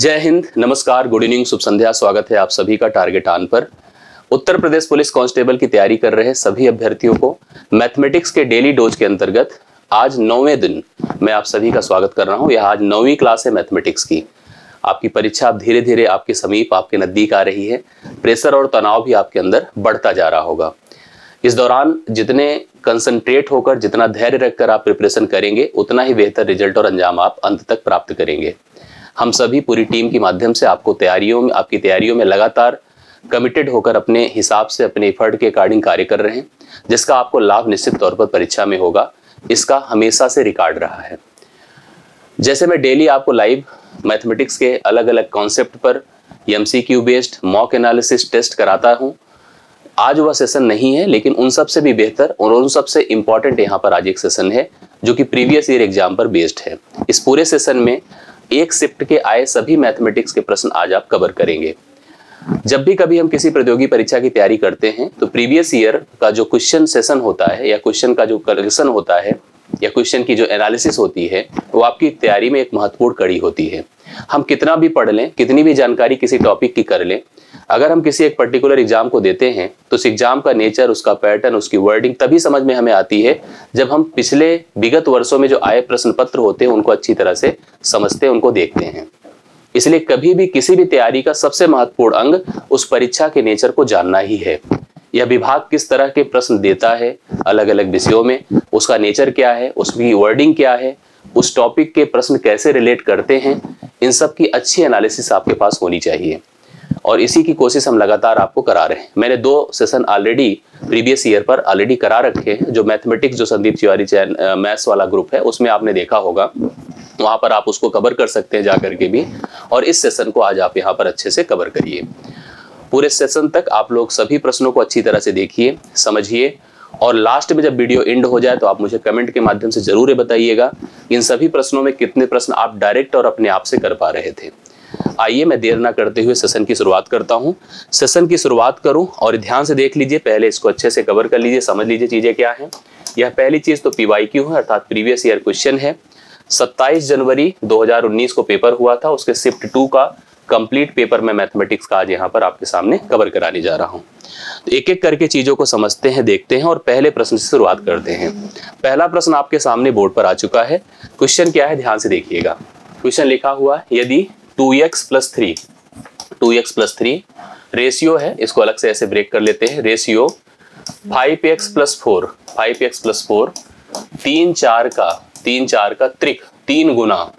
जय हिंद, नमस्कार, good evening, शुभ संध्या, स्वागत है आप सभी का टारगेट आन पर। उत्तर प्रदेश पुलिस कांस्टेबल की तैयारी कर रहे सभी अभ्यर्थियों को मैथमेटिक्स के डेली डोज के अंतर्गत आज नौवें दिन मैं आप सभी का स्वागत कर रहा हूँ। यह आज नौवीं क्लास है मैथमेटिक्स की। आपकी परीक्षा अब धीरे धीरे आपके समीप, आपके नज़दीक आ रही है। प्रेशर और तनाव भी आपके अंदर बढ़ता जा रहा होगा। इस दौरान जितने कंसंट्रेट होकर, जितना धैर्य रखकर आप प्रिपरेशन करेंगे, उतना ही बेहतर रिज़ल्ट और अंजाम आप अंत तक प्राप्त करेंगे। हम सभी पूरी टीम के माध्यम से आपको तैयारियों में, आपकी तैयारियों में लगातार कमिटेड होकर अपने हिसाब से, अपने एफर्ट के अकॉर्डिंग कार्य कर रहे हैं, जिसका आपको लाभ निश्चित तौर पर परीक्षा में होगा, इसका हमेशा से रिकॉर्ड रहा है। जैसे मैं डेली आपको लाइव मैथमेटिक्स के अलग अलग कॉन्सेप्ट पर M based mock analysis test कराता हूँ। आज वह सेशन नहीं है, लेकिन उन सबसे भी बेहतर और उन सबसे इंपॉर्टेंट यहाँ पर आज एक सेशन है, जो कि प्रीवियस ईयर एग्ज़ाम पर बेस्ड है। इस पूरे सेशन में एक शिफ्ट के आए सभी मैथमेटिक्स के प्रश्न आज आप कवर करेंगे। जब भी कभी हम किसी प्रतियोगी परीक्षा की तैयारी करते हैं तो प्रीवियस ईयर का जो क्वेश्चन सेशन होता है, या क्वेश्चन का जो कलेक्शन होता है, या क्वेश्चन की जो एनालिसिस होती है, वो आपकी तैयारी में एक महत्वपूर्ण कड़ी होती है। हम कितना भी पढ़ लें, कितनी भी जानकारी किसी टॉपिक की कर लें अगर हम किसी एक पर्टिकुलर एग्ज़ाम को देते हैं तो उस एग्ज़ाम का नेचर उसका पैटर्न उसकी वर्डिंग तभी समझ में हमें आती है जब हम पिछले विगत वर्षों में जो आए प्रश्न पत्र होते हैं, उनको अच्छी तरह से समझते हैं, उनको देखते हैं। इसलिए कभी भी किसी भी तैयारी का सबसे महत्वपूर्ण अंग उस परीक्षा के नेचर को जानना ही है। यह विभाग किस तरह के प्रश्न देता है अलग अलग विषयों में, उसका नेचर क्या है, उसकी वर्डिंग क्या है, उस टॉपिक के प्रश्न कैसे रिलेट करते हैं, इन सब की अच्छी एनालिसिस आपके पास होनी चाहिए। और इसी की कोशिश हम लगातार आपको करा रहे हैं। मैंने दो सेशन ऑलरेडी प्रीवियस ईयर पर ऑलरेडी करा रखे हैं, जो मैथमेटिक्स जो संदीप तिवारी चैन मैथ्स वाला ग्रुप है, उसमें आपने देखा होगा। वहाँ पर आप उसको कवर कर सकते हैं जाकर के भी, और इस सेशन को आज आप यहाँ पर अच्छे से कवर करिए। पूरे सेशन तक आप लोग सभी प्रश्नों को अच्छी तरह से देखिए, समझिए, और लास्ट में जब वीडियो एंड हो जाए तो आप मुझे कमेंट के माध्यम से ज़रूर बताइएगा, इन सभी प्रश्नों में कितने प्रश्न आप डायरेक्ट और अपने आप से कर पा रहे थे। आइए मैं देर ना करते हुए सेशन की शुरुआत करता हूँ। सेशन की शुरुआत करूँ और ध्यान से देख लीजिए, पहले इसको अच्छे से कवर कर लीजिए, समझ लीजिए चीज़ें क्या है। यह पहली चीज़ तो पीवाई क्यू है, अर्थात प्रीवियस ईयर क्वेश्चन है। 27 जनवरी 2019 को पेपर हुआ था, उसके शिफ्ट टू का कंप्लीट पेपर में मैथमेटिक्स का आज यहाँ पर आपके सामने कवर कराने जा रहा हूँ। तो एक एक करके चीज़ों को समझते हैं, देखते हैं और पहले प्रश्न से शुरुआत करते हैं। पहला प्रश्न आपके सामने बोर्ड पर आ चुका है। क्वेश्चन क्या है? ध्यान से देखिएगा। क्वेश्चन लिखा हुआ यदि two x plus three two x plus three ratio है, इसको अलग से ऐसे ब्रेक कर लेते हैं। Ratio five x plus four five x plus four तीन चार का, तीन चार का त्रिक तीन गुना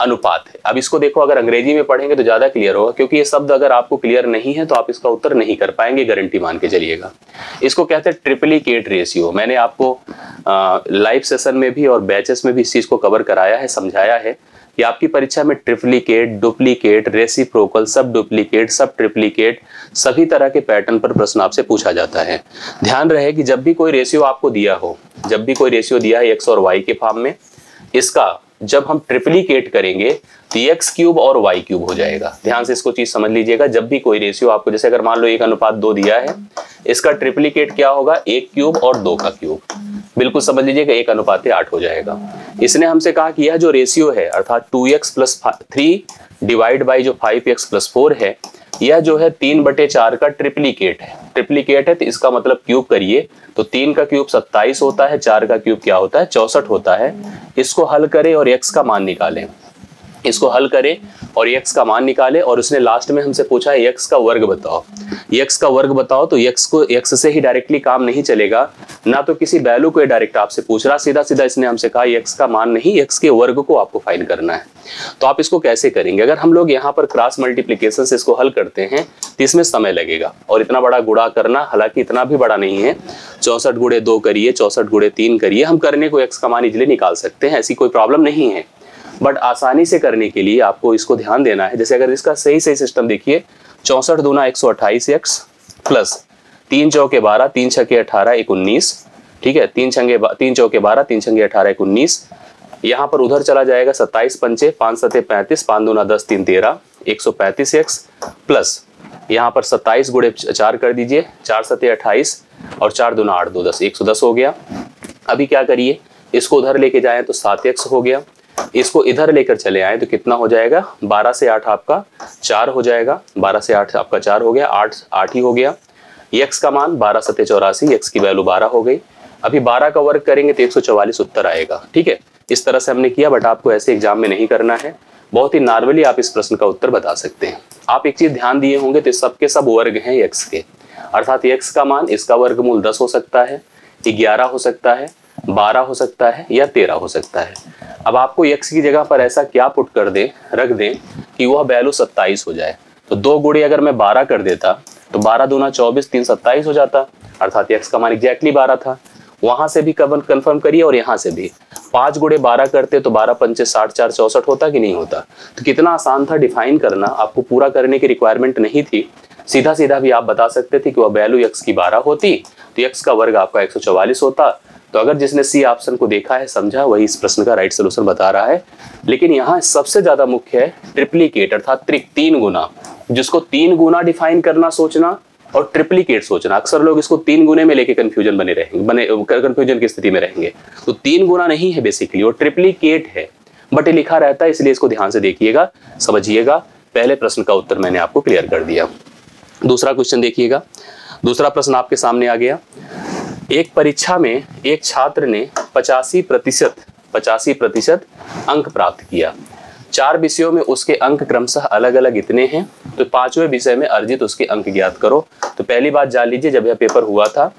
अनुपात है। अब इसको देखो, अगर अंग्रेज़ी में पढ़ेंगे तो ज़्यादा क्लियर होगा, क्योंकि ये शब्द अगर आपको क्लियर नहीं है तो आप इसका उत्तर नहीं कर पाएँगे गारंटी मान के चलिएगा। इसको कहते हैं ट्रिपलीकेट रेशियो मैंने आपको लाइव सेशन में भी और बैचेस में भी इस चीज़ को कवर कराया है, समझाया है। कि आपकी परीक्षा में ट्रिप्लीकेट, डुप्लीकेट, रेसिप्रोकल, सब डुप्लीकेट, सब ट्रिप्लीकेट, सभी तरह के पैटर्न पर प्रश्न आपसे पूछा जाता है। ध्यान रहे कि जब भी कोई रेशियो आपको दिया हो, जब भी कोई रेशियो दिया है एक्स और वाई के फॉर्म में, इसका जब हम ट्रिप्लीकेट करेंगे तो एक्स क्यूब और वाई क्यूब हो जाएगा। ध्यान से इसको चीज़ समझ लीजिएगा, जब भी कोई रेशियो आपको, जैसे अगर मान लो एक अनुपात दो दिया है, इसका ट्रिप्लीकेट क्या होगा? एक क्यूब और दो का क्यूब बिल्कुल समझ लीजिएगा, एक अनुपात आठ हो जाएगा। इसने हमसे कहा कि यह जो रेशियो है, अर्थात two x plus three divide by जो फाइव एक्स प्लस फोर है यह जो है तीन बटे चार का ट्रिप्लीकेट है। ट्रिप्लीकेट है तो इसका मतलब क्यूब करिए। तो तीन का क्यूब सत्ताईस होता है, चार का क्यूब क्या होता है? चौसठ होता है। इसको हल करें और एक्स का मान निकालें। इसको हल करें और एक्स का मान निकाले और उसने लास्ट में हमसे पूछा है एक्स का वर्ग बताओ। एक्स का वर्ग बताओ तो एक्स को एक्स से ही डायरेक्टली काम नहीं चलेगा। ना तो किसी वैल्यू को डायरेक्ट आपसे पूछ रहा सीधा सीधा इसने हमसे कहा एक्स का मान नहीं एक्स के वर्ग को आपको फाइन करना है। तो आप इसको कैसे करेंगे? अगर हम लोग यहाँ पर क्रॉस मल्टीप्लीकेशन से इसको हल करते हैं तो इसमें समय लगेगा और इतना बड़ा गुड़ा करना, हालाँकि इतना भी बड़ा नहीं है। चौसठ गुड़े दो करिए, चौसठ गुड़े तीन करिए, हम करने को एक्स का मान इजिली निकाल सकते हैं, ऐसी कोई प्रॉब्लम नहीं है। बट आसानी से करने के लिए आपको इसको ध्यान देना है। जैसे अगर इसका सही सही सिस्टम देखिए, चौसठ दूना एक सौ अट्ठाईस एक्स प्लस तीन चौके बारह, तीन छके अठारह, एक उन्नीस, ठीक है? तीन छंगे तीन चौके बारह, तीन छंगे अठारह, एक उन्नीस। यहाँ पर उधर चला जाएगा सत्ताईस पंचे, पाँच सत्ते पैंतीस, पाँच दूना दस, तीन तेरह, एक सौ पैंतीस एक्स प्लस यहाँ पर सत्ताईस गुड़े चार कर दीजिए, चार सत्ते अट्ठाईस और चार दूना आठ दो दस, एक सौ दस हो गया। अभी क्या करिए? इसको उधर लेके जाए तो सात एक्स हो गया। इसको इधर लेकर चले आए तो कितना हो जाएगा? बारह से आठ आपका चार हो जाएगा। बारह से आठ आपका चार हो गया, आठ आठ ही हो गया। यक्स का मान बारह सत्य चौरासी यक्स की वैल्यू बारह हो गई। अभी बारह का वर्क करेंगे तो एक सौ चौवालीस उत्तर आएगा, ठीक है? इस तरह से हमने किया बट आपको ऐसे एग्ज़ाम में नहीं करना है। बहुत ही नॉर्मली आप इस प्रश्न का उत्तर बता सकते हैं। आप एक चीज़ ध्यान दिए होंगे तो सबके सब वर्ग हैं यक्स के। अर्थात यक्स का मान, इसका वर्गमूल दस हो सकता है ग्यारह हो सकता है बारह हो सकता है या तेरह हो सकता है। अब आपको यक्स की जगह पर ऐसा क्या पुट कर दे, रख दें कि वह वैल्यू सत्ताईस हो जाए। तो दो गुड़े अगर मैं बारह कर देता तो बारह दूना चौबीस, तीन सत्ताईस हो जाता। अर्थात यक्स का मान एग्जैक्टली बारह था। वहाँ से भी कन्फर्म करिए और यहाँ से भी। पाँच गुड़े बारह करते तो बारह, पंचे, साठ, चार, चौसठ होता कि नहीं होता? तो कितना आसान था डिफाइन करना। आपको पूरा करने की रिक्वायरमेंट नहीं थी। सीधा सीधा भी आप बता सकते थे कि वह वैल्यू यक्स की बारह होती। तो यक्स का वर्ग आपका एक सौ चौवालीस होता। तो अगर जिसने सी ऑप्शन को देखा है, समझा, वही इस प्रश्न का राइट सोल्यूशन बता रहा है। लेकिन यहाँ सबसे ज़्यादा मुख्य है ट्रिप्लीकेट अर्थात तीन गुना, जिसको तीन गुना डिफाइन करना सोचना और ट्रिप्लीकेट सोचना। अक्सर लोग इसको तीन गुने में लेके कंफ्यूजन बने रहेंगे बने कंफ्यूजन की स्थिति में रहेंगे। तो तीन गुना नहीं है बेसिकली और ट्रिप्लीकेट है। बट लिखा रहता है, इसलिए इसको ध्यान से देखिएगा, समझिएगा। पहले प्रश्न का उत्तर मैंने आपको क्लियर कर दिया। दूसरा क्वेश्चन देखिएगा। दूसरा प्रश्न आपके सामने आ गया। एक परीक्षा में एक छात्र ने पचासी प्रतिशत पचासी प्रतिशत अंक प्राप्त किया। चार विषयों में उसके अंक क्रमशः अलग अलग इतने हैं तो पाँचवें विषय में अर्जित उसके अंक ज्ञात करो। तो पहली बात जान लीजिए, जब यह पेपर हुआ था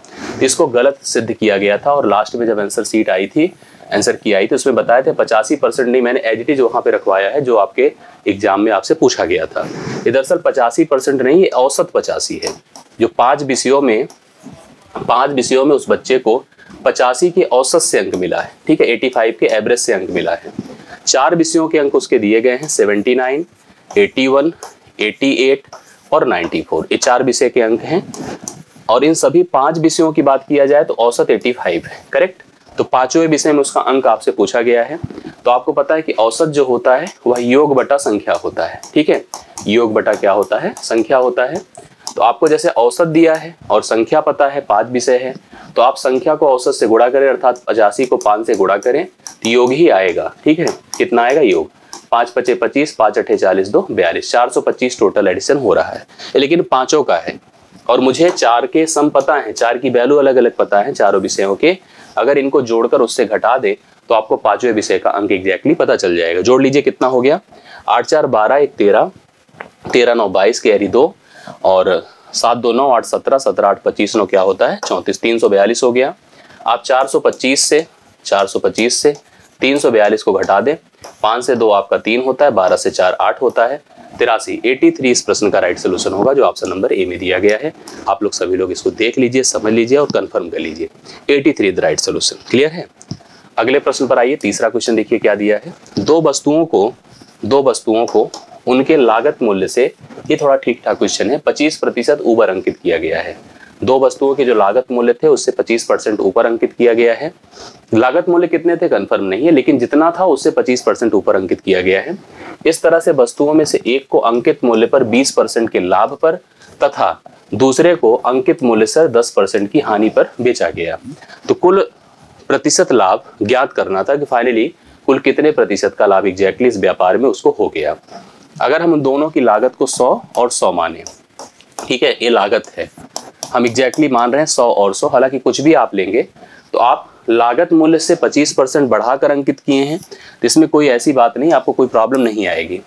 इसको गलत सिद्ध किया गया था और लास्ट में जब आंसर सीट आई थी आंसर की आई थी, उसमें बताए थे पचासी परसेंट नहीं, मैंने एच डी वहाँ पे रखवाया है, जो आपके एग्ज़ाम में आपसे पूछा गया था। दरअसल पचासी परसेंट नहीं ये औसत पचासी है, जो पाँच विषयों में पाँच विषयों में उस बच्चे को पचासी के औसत से अंक मिला है, ठीक है? एटी फाइव के एवरेज से अंक मिला है। चार विषयों के अंक उसके दिए गए हैं seventy nine eighty one eighty eight और नाइन्टी फोर ये चार विषय के अंक हैं। और इन सभी पाँच विषयों की बात किया जाए तो औसत एटी फाइव है करेक्ट तो पाँचवें विषय में उसका अंक आपसे पूछा गया है। तो आपको पता है कि औसत जो होता है, वह योग बटा संख्या होता है, ठीक है? योग बटा क्या होता है? संख्या होता है। तो आपको जैसे औसत दिया है और संख्या पता है, पाँच विषय है तो आप संख्या को औसत से गुणा करें, अर्थात पचासी को पाँच से गुणा करें तो योग ही आएगा, ठीक है? कितना आएगा योग? पाँच पचे पच्चीस, पाँच अठे चालीस, दो बयालीस, चार सौ पच्चीस टोटल एडिशन हो रहा है। लेकिन पाँचों का है, और मुझे चार के सम पता है, चार की वैल्यू अलग अलग पता है चारों विषयों के। अगर इनको जोड़कर उससे घटा दे तो आपको पाँचवें विषय का अंक एग्जैक्टली पता चल जाएगा। जोड़ लीजिए कितना हो गया? आठ चार बारह, एक तेरह तेरह नौ बाईस, कैरी दो और सात दो नौ आठ सत्रह सत्रह आठ पच्चीस नौ क्या होता है? चौंतीस, तीन सौ बयालीस हो गया। आप चार सौ पच्चीस से, चार सौ पच्चीस से तीन सौ बयालीस को घटा दें। पाँच से दो आपका तीन होता है, बारह से चार आठ होता है। तिरासी, एटी थ्री इस प्रश्न का राइट सोल्यूशन होगा, जो ऑप्शन नंबर ए में दिया गया है। आप लोग सभी लोग इसको देख लीजिए, समझ लीजिए और कंफर्म कर लीजिए। Eighty three the right solution clear है? अगले प्रश्न पर आइए, तीसरा क्वेश्चन देखिए क्या दिया है। दो वस्तुओं को, दो वस्तुओं को उनके लागत मूल्य से ये थोड़ा ठीक ठाक क्वेश्चन है। पच्चीस प्रतिशत ऊपर अंकित किया गया है। दो वस्तुओं के जो लागत मूल्य थे, उससे 25 परसेंट ऊपर अंकित किया गया है। लागत मूल्य कितने थे कंफर्म नहीं है, लेकिन जितना था, उससे 25 परसेंट ऊपर अंकित किया गया है। इस तरह से वस्तुओं में से एक को अंकित मूल्य पर 20 परसेंट के लाभ पर तथा दूसरे को अंकित मूल्य से 10 परसेंट की हानि पर बेचा गया। तो कुल प्रतिशत लाभ ज्ञात करना था कि फाइनली कुल कितने प्रतिशत का लाभ एग्जैक्टली इस व्यापार में उसको हो गया। अगर हम दोनों की लागत को 100 और 100 माने, ठीक है, ये लागत है। हम एग्जैक्टली मान रहे हैं 100 और 100 हालाँकि कुछ भी आप लेंगे तो आप लागत मूल्य से 25 परसेंट बढ़ाकर अंकित किए हैं तो इसमें कोई ऐसी बात नहीं, आपको कोई प्रॉब्लम नहीं आएगी।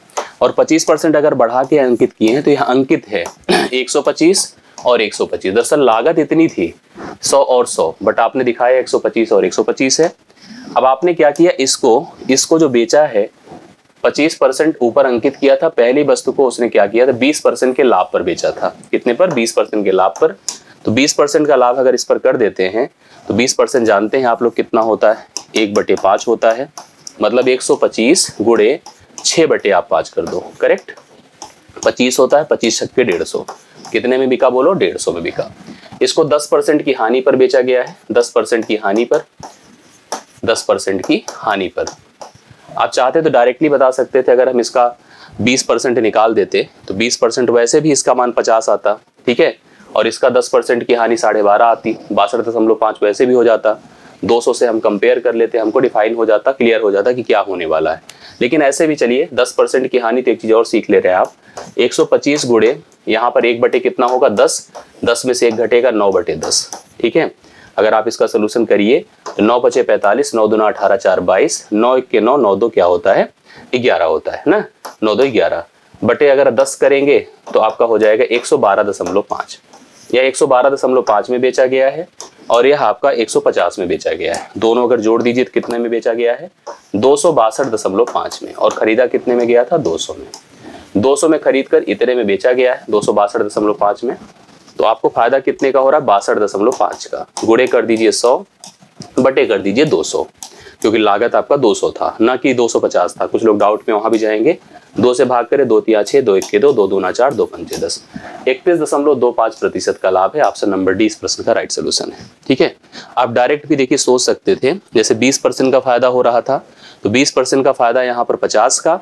और 25 परसेंट अगर बढ़ा के अंकित किए हैं तो यह अंकित है। 125 और 125 दरअसल लागत इतनी थी 100 और 100 बट आपने दिखाया 125 और 125 है। अब आपने क्या किया, इसको इसको जो बेचा है 25 परसेंट ऊपर अंकित किया था, पहली वस्तु को उसने क्या किया था 20 परसेंट के लाभ पर बेचा था। कितने पर? 20 परसेंट के लाभ पर। तो 20 परसेंट का लाभ अगर इस पर कर देते हैं तो 20 परसेंट जानते हैं आप लोग कितना होता है। एक बटे पाँच होता है। मतलब 125 गुड़े छह बटे आप पाँच कर दो। करेक्ट? 25 होता है, पच्चीस छक्के डेढ़ सौ। कितने में बिका बोलो? डेढ़ सौ में बिका। इसको 10 परसेंट की हानि पर बेचा गया है। 10 परसेंट की हानि पर। 10 परसेंट की हानि पर। आप चाहते तो डायरेक्टली बता सकते थे, अगर हम इसका 20 परसेंट निकाल देते तो 20 परसेंट वैसे भी इसका मान 50 आता, ठीक है? और इसका 10 परसेंट की हानि साढ़े बारह आती, बासठ दशमलव पाँच वैसे भी हो जाता 200 से हम कंपेयर कर लेते, हमको डिफाइन हो जाता क्लियर हो जाता कि क्या होने वाला है। लेकिन ऐसे भी चलिए 10 परसेंट की हानि तो एक चीज़ और सीख ले रहे हैं आप। 125 गुड़े यहाँ पर एक बटे कितना होगा? 10 10 में से एक घटेगा 9 बटे 10 ठीक है? अगर आप इसका सोल्यूशन करिए तो नौ बचे पैंतालीस, नौ दुना अठारह, चार बाईस, नौ एक के नौ नौ दो क्या होता है? ग्यारह होता है, ना? नौ दो ग्यारह। बटे अगर दस करेंगे तो आपका हो जाएगा एक सौ बारह दशमलव पाँच। या एक सौ बारह दशमलव पाँच में बेचा गया है और यह आपका एक सौ पचास में बेचा गया है। दोनों अगर जोड़ दीजिए तो कितने में बेचा गया है? दो सौ बासठ दशमलव पाँच में। और खरीदा कितने में गया था? दो सौ में। दो सौ में खरीद कर इतने में बेचा गया है, दो सौ बासठ दशमलव पाँच में। तो आपको फ़ायदा कितने का हो रहा है? बासठ दशमलव पाँच का। गुड़े कर दीजिए सौ, बटे कर दीजिए दो सौ, क्योंकि लागत आपका 200 था, ना कि 250 था। कुछ लोग डाउट में वहाँ भी जाएँगे। दो से भाग करें, दो तिया छह, दो एक के दो दो दूना चार, दो पंचे दस। इकतीस दशमलव दो पाँच प्रतिशत का लाभ है। ऑप्शन नंबर डी इस प्रश्न का राइट सोल्यूशन है। ठीक है? आप डायरेक्ट भी देखिए सोच सकते थे। जैसे बीस परसेंट का फ़ायदा हो रहा था तो बीस परसेंट का फ़ायदा यहाँ पर पचास का,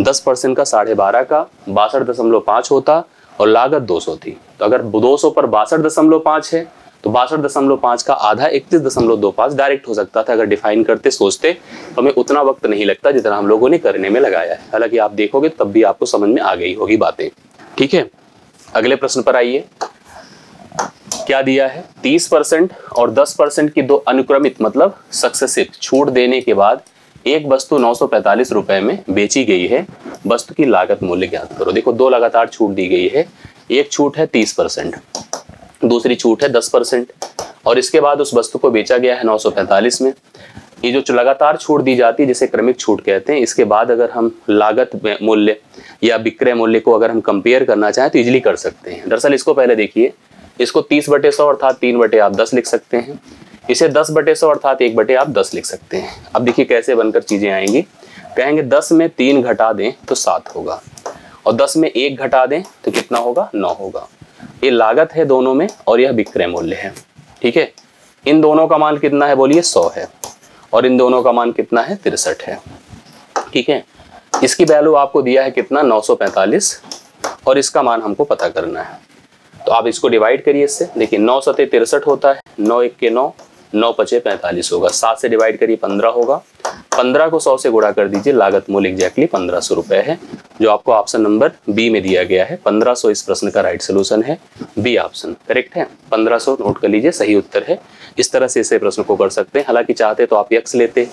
दस परसेंट का साढ़े बारह का, बासठ दशमलव पाँच होता और लागत दो सौ थी। तो अगर दो सौ पर बासठ दशमलव पाँच है तो बासठ दशमलव का आधा इकतीस दशमलव दो डायरेक्ट हो सकता था। अगर डिफाइन करते, सोचते तो हमें उतना वक्त नहीं लगता जितना हम लोगों ने करने में लगाया है। हालाँकि आप देखोगे, तब भी आपको समझ में आ गई होगी बातें। ठीक है? अगले प्रश्न पर आइए। क्या दिया है? तीस परसेंट और दस परसेंट की दो अनुक्रमित मतलब सक्सेसिव छूट देने के बाद एक वस्तु नौ सौ रुपए में बेची गई है। वस्तु की लागत मूल्य ज्ञात करो। देखो, दो लगातार छूट दी गई है। एक छूट है तीस परसेंट। दूसरी छूट है दस परसेंट। और इसके बाद उस वस्तु को बेचा गया है नौ सौ पैंतालीस में। ये जो लगातार छूट दी जाती है, जिसे क्रमिक छूट कहते हैं, इसके बाद अगर हम लागत मूल्य या विक्रय मूल्य को अगर हम कंपेयर करना चाहें तो इजिली कर सकते हैं। दरअसल इसको पहले देखिए। इसको तीस बटे सौ अर्थात तीन बटे आप दस लिख सकते हैं। इसे दस बटे सौ अर्थात एक बटे आप दस लिख सकते हैं। अब देखिए कैसे बनकर चीज़ें आएँगी। कहेंगे दस में तीन घटा दें तो सात होगा। और दस में एक घटा दें तो कितना होगा? नौ होगा। ये लागत है दोनों में और यह विक्रय मूल्य है। ठीक है? इन दोनों का मान कितना है? बोलिए सौ है। और इन दोनों का मान कितना है? तिरसठ है। ठीक है? इसकी वैल्यू आपको दिया है कितना? 945 और इसका मान हमको पता करना है। तो आप इसको डिवाइड करिए इससे। देखिए, नौ सत्य तिरसठ होता है, नौ एक के नौ नौ पचे पैंतालीस होगा। सात से डिवाइड करिए, पंद्रह होगा। पंद्रह को सौ से गुणा कर दीजिए, लागत मूल्य एग्जैक्टली पंद्रह सौ रुपए है। जो आपको ऑप्शन नंबर बी में दिया गया है, पंद्रह सौ इस प्रश्न का राइट सोल्यूशन है बी ऑप्शन करेक्ट है? पंद्रह सौ नोट कर लीजिए, सही उत्तर है। इस तरह से इसे प्रश्न को कर सकते हैं। हालाँकि चाहते तो आप यक्स लेते,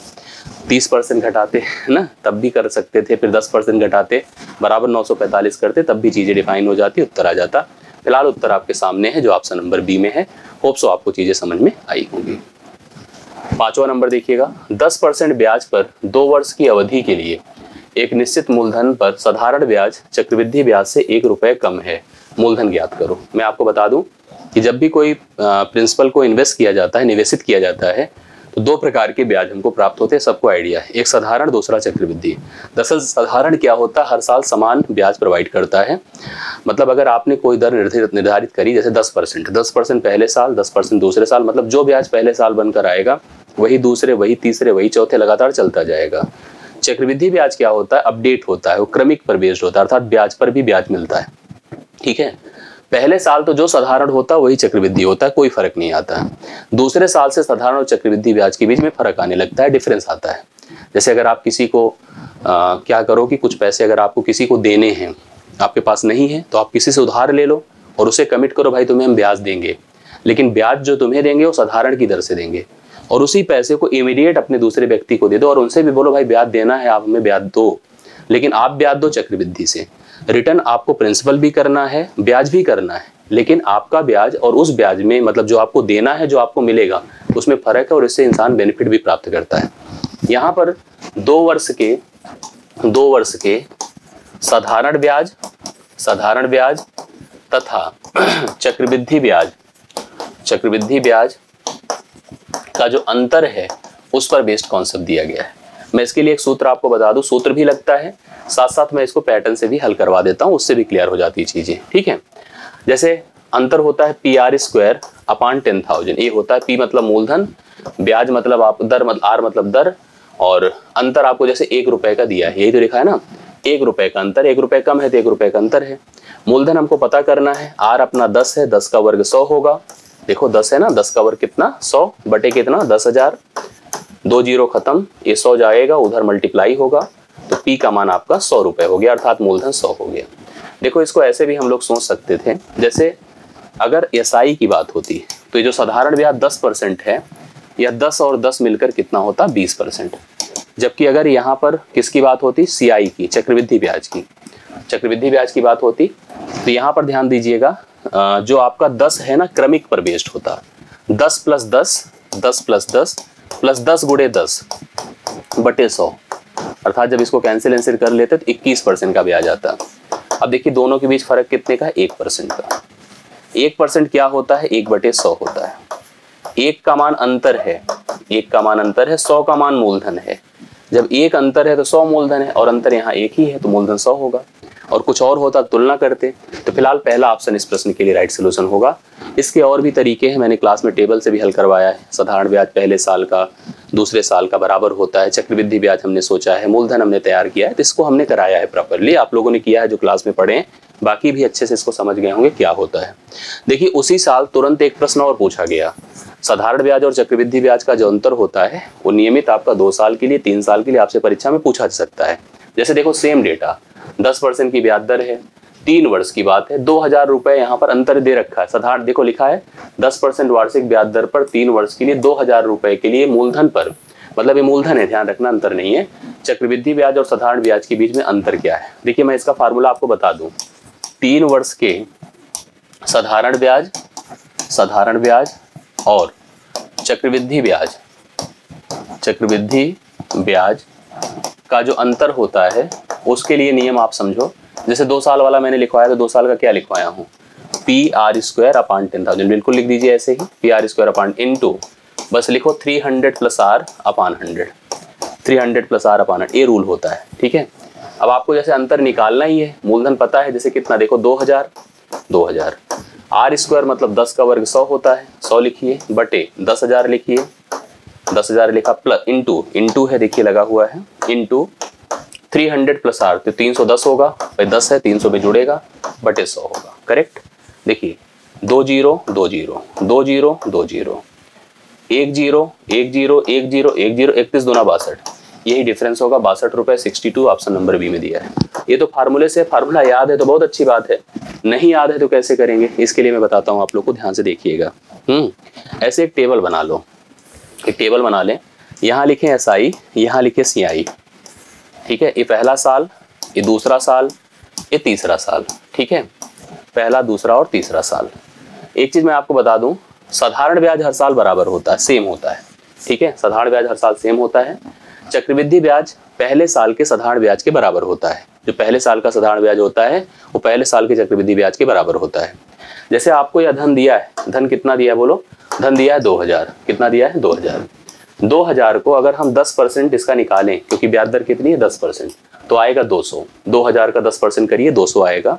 तीस परसेंट घटाते, है ना? तब भी कर सकते थे, फिर दस परसेंट घटाते, बराबर नौ सौ पैंतालीस करते, तब भी चीज़ें डिफाइन हो जाती, उत्तर आ जाता। फ़िलहाल उत्तर आपके सामने है, जो ऑप्शन नंबर बी में है। होप सो आपको चीज़ें समझ में आई होंगी। पांचवा नंबर देखिएगा, दस परसेंट ब्याज पर दो वर्ष की अवधि के लिए एक निश्चित मूलधन पर साधारण ब्याज, चक्रवृद्धि ब्याज से एक रुपए कम है। मूलधन ज्ञात करो। मैं आपको बता दूँ कि जब भी कोई प्रिंसिपल को इन्वेस्ट किया जाता है, निवेशित किया जाता है तो दो प्रकार के ब्याज हमको प्राप्त होते हैं, सबको आइडिया है। एक साधारण, दूसरा चक्रवृद्धि। दरअसल साधारण क्या होता है हर साल समान ब्याज प्रोवाइड करता है। मतलब अगर आपने कोई दर निर्धारित निर्धारित करी, जैसे दस परसेंट दस परसेंट पहले साल, दस परसेंट दूसरे साल मतलब जो ब्याज पहले साल बनकर आएगा, वही दूसरे, वही तीसरे, वही चौथे लगातार चलता जाएगा। चक्रवृद्धि ब्याज क्या होता है, अपडेट होता है, वो क्रमिक पर बेस्ड होता है, अर्थात ब्याज पर भी ब्याज मिलता है। ठीक है? पहले साल तो जो साधारण होता है वही चक्रवृद्धि होता है कोई फ़र्क नहीं आता। है दूसरे साल से साधारण और चक्रवृद्धि ब्याज के बीच में फ़र्क आने लगता है डिफरेंस आता है। जैसे अगर आप किसी को आ, क्या करो कि कुछ पैसे अगर आपको किसी को देने हैं आपके पास नहीं है तो आप किसी से उधार ले लो और उसे कमिट करो भाई तुम्हें हम ब्याज देंगे। लेकिन ब्याज जो तुम्हें देंगे वो साधारण की दर से देंगे। और उसी पैसे को इमीडिएट अपने दूसरे व्यक्ति को दे दो और उनसे भी बोलो भाई ब्याज देना है आप हमें ब्याज दो। लेकिन आप ब्याज दो चक्रवृद्धि से। रिटर्न आपको प्रिंसिपल भी करना है, ब्याज भी करना है। लेकिन आपका ब्याज और उस ब्याज में मतलब जो आपको देना है, जो आपको मिलेगा, उसमें फ़र्क है और इससे इंसान बेनिफिट भी प्राप्त करता है। यहाँ पर दो वर्ष के, दो वर्ष के साधारण ब्याज साधारण ब्याज तथा चक्रवृद्धि ब्याज चक्रवृद्धि ब्याज का जो अंतर है, उस पर बेस्ड कॉन्सेप्ट दिया गया है। मैं इसके लिए एक सूत्र आपको बता दूँ, सूत्र भी लगता है साथ साथ मैं इसको पैटर्न से भी हल करवा देता हूँ, उससे भी क्लियर हो जाती है चीज़ें, ठीक है? जैसे अंतर होता है P R square upon ten thousand ये होता है पी मतलब मूलधन, ब्याज मतलब आप, दर मतलब आर मतलब दर, और अंतर आपको जैसे एक रुपए का दिया है, यही तो लिखा है ना? एक रुपए का अंतर, एक रुपए कम है तो एक रुपए का अंतर है। मूलधन हमको पता करना है आर अपना दस है, दस का वर्ग सौ होगा। देखो दस है ना, दस का वर्ग कितना? सौ बटे कितना? दस हज़ार। दो ज़ीरो खत्म, ये सौ जाएगा, उधर मल्टीप्लाई होगा तो पी का मान आपका सौ रुपए हो गया, अर्थात मूलधन सौ हो गया। देखो, इसको ऐसे भी हम लोग सोच सकते थे, जैसे अगर एसआई की बात होती तो ये जो साधारण ब्याज दस परसेंट है या दस और दस मिलकर कितना होता, बीस परसेंट। जबकि अगर यहाँ पर किसकी बात होती सीआई की, चक्रवृद्धि ब्याज की। चक्रवृद्धि ब्याज की बात होती तो यहाँ पर ध्यान दीजिएगा जो आपका दस है ना, क्रमिक पर बेस्ड होता। दस प्लस दस दस प्लस दस प्लस दस गुड़े दस, बटे सौ। अर्थात जब इसको कैंसिल एंसिल कर लेते तो इक्कीस परसेंट का भी ब्याज आता अब देखिए दोनों के बीच फ़र्क कितने का? एक परसेंट का। एक परसेंट क्या होता है? एक बटे सौ होता है। एक का मान अंतर है। एक का मान अंतर है। सौ का मान मूलधन है। जब एक अंतर है तो सौ मूलधन है, और अंतर यहाँ एक ही है तो मूलधन सौ होगा। और कुछ और होता तुलना करते। तो फ़िलहाल पहला ऑप्शन इस प्रश्न के लिए राइट सोल्यूशन होगा। इसके और भी तरीके हैं, मैंने क्लास में टेबल से भी हल करवाया है। साधारण ब्याज पहले साल का, दूसरे साल का बराबर होता है। चक्रवृद्धि ब्याज हमने सोचा है, मूलधन हमने तैयार किया है तो इसको हमने कराया है प्रॉपरली आप लोगों ने किया है जो क्लास में पढ़े बाकी भी अच्छे से इसको समझ गए होंगे क्या होता है। देखिए, उसी साल तुरंत एक प्रश्न और पूछा गया। साधारण ब्याज और चक्रवृद्धि ब्याज का जो अंतर होता है, वो नियमित आपका दो साल के लिए, तीन साल के लिए आपसे परीक्षा में पूछा जा सकता है। जैसे देखो सेम डेटा दस परसेंट की ब्याज दर है, तीन वर्ष की बात है, दो हज़ार रुपए यहाँ पर अंतर दे रखा है। साधारण देखो, लिखा है, दस परसेंट वार्षिक ब्याज दर पर तीन वर्ष के लिए दो हज़ार रुपए के लिए मूलधन पर। मतलब ये मूलधन है, ध्यान रखना, अंतर नहीं है। चक्रवृद्धि ब्याज और साधारण ब्याज के बीच में अंतर क्या है? देखिए, मैं इसका फार्मूला आपको बता दूँ। तीन वर्ष के साधारण ब्याज साधारण ब्याज और चक्रवृद्धि ब्याज। चक्रवृद्धि ब्याज का जो अंतर होता है, उसके लिए नियम आप समझो। जैसे दो साल वाला मैंने लिखवाया तो दो साल का क्या लिखवाया हूँ? P R square upon ten thousand बिल्कुल लिख दीजिए ऐसे ही P R square upon into बस लिखो three hundred plus R upon hundred three hundred plus R upon ये रूल होता है, ठीक है? अब आपको जैसे अंतर निकालना ही है, मूलधन पता है जैसे कितना, देखो दो हज़ार। दो हज़ार। आर स्क्वायर मतलब दस का वर्ग सौ होता है, सौ लिखिए, बटे दस हज़ार लिखिए। दस हज़ार लिखा प्लस इंटू इंटू है देखिए लगा हुआ है। Into three hundred plus R तो तीन सौ दस होगा भाई दस है, तीन सौ में जुड़ेगा, बटे सौ होगा करेक्ट देखिए, दो ज़ीरो दो ज़ीरो दो ज़ीरो दो ज़ीरो। एक ज़ीरो एक ज़ीरो एक ज़ीरो एक ज़ीरो, इकतीस दोना बासठ। यही डिफरेंस होगा। बासठ रुपए sixty two option number B में दिया है। ये तो फार्मूले से फार्मूला याद है तो बहुत अच्छी बात है। नहीं याद है तो कैसे करेंगे? इसके लिए मैं बताता हूँ आप लोग को, ध्यान से देखिएगा। हम्म ऐसे एक टेबल बना लो। एक टेबल बना लें। यहाँ लिखे एस आई यहाँ लिखे सी आई ठीक है? ये पहला साल, ये दूसरा साल, ये तीसरा साल। ठीक है? पहला, दूसरा और तीसरा साल। एक चीज़ मैं आपको बता दूँ, साधारण ब्याज हर साल बराबर होता है सेम होता है। ठीक है? साधारण ब्याज हर साल सेम होता है। चक्रवृद्धि ब्याज पहले साल के साधारण ब्याज के बराबर होता है। जो पहले साल का साधारण ब्याज होता है, वो पहले साल के चक्रवृद्धि ब्याज के बराबर होता है। जैसे आपको यह धन दिया है, धन कितना दिया है बोलो? धन दिया है दो हज़ार। कितना दिया है? दो हज़ार। दो हज़ार को अगर हम दस परसेंट इसका निकालें, क्योंकि ब्याज दर कितनी है? दस परसेंट। तो आएगा दो सौ। दो हज़ार का दस परसेंट करिए, दो सौ आएगा।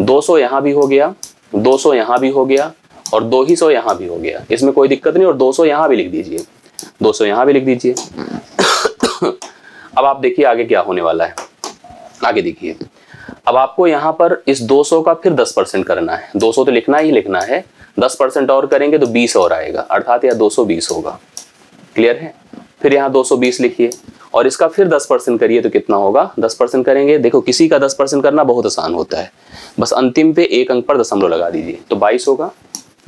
दो सौ यहाँ भी हो गया, दो सौ यहाँ भी हो गया और दो ही सौ यहाँ भी हो गया। इसमें कोई दिक्कत नहीं और दो सौ यहाँ भी लिख दीजिए। दो सौ यहाँ भी लिख दीजिए। अब आप देखिए आगे क्या होने वाला है। आगे देखिए। अब आपको यहाँ पर इस 200 का फिर 10 परसेंट करना है। 200 तो लिखना ही लिखना है। 10 परसेंट और करेंगे तो 20 और आएगा। अर्थात यह 220 होगा। क्लियर है? फिर यहाँ 220 लिखिए। और इसका फिर 10 परसेंट करिए तो कितना होगा? 10 परसेंट करेंगे। देखो, किसी का 10 परसेंट करना बहुत आसान होता है। बस अंतिम पे एक अंक पर दशमलव लगा दीजिए। तो 22 होगा।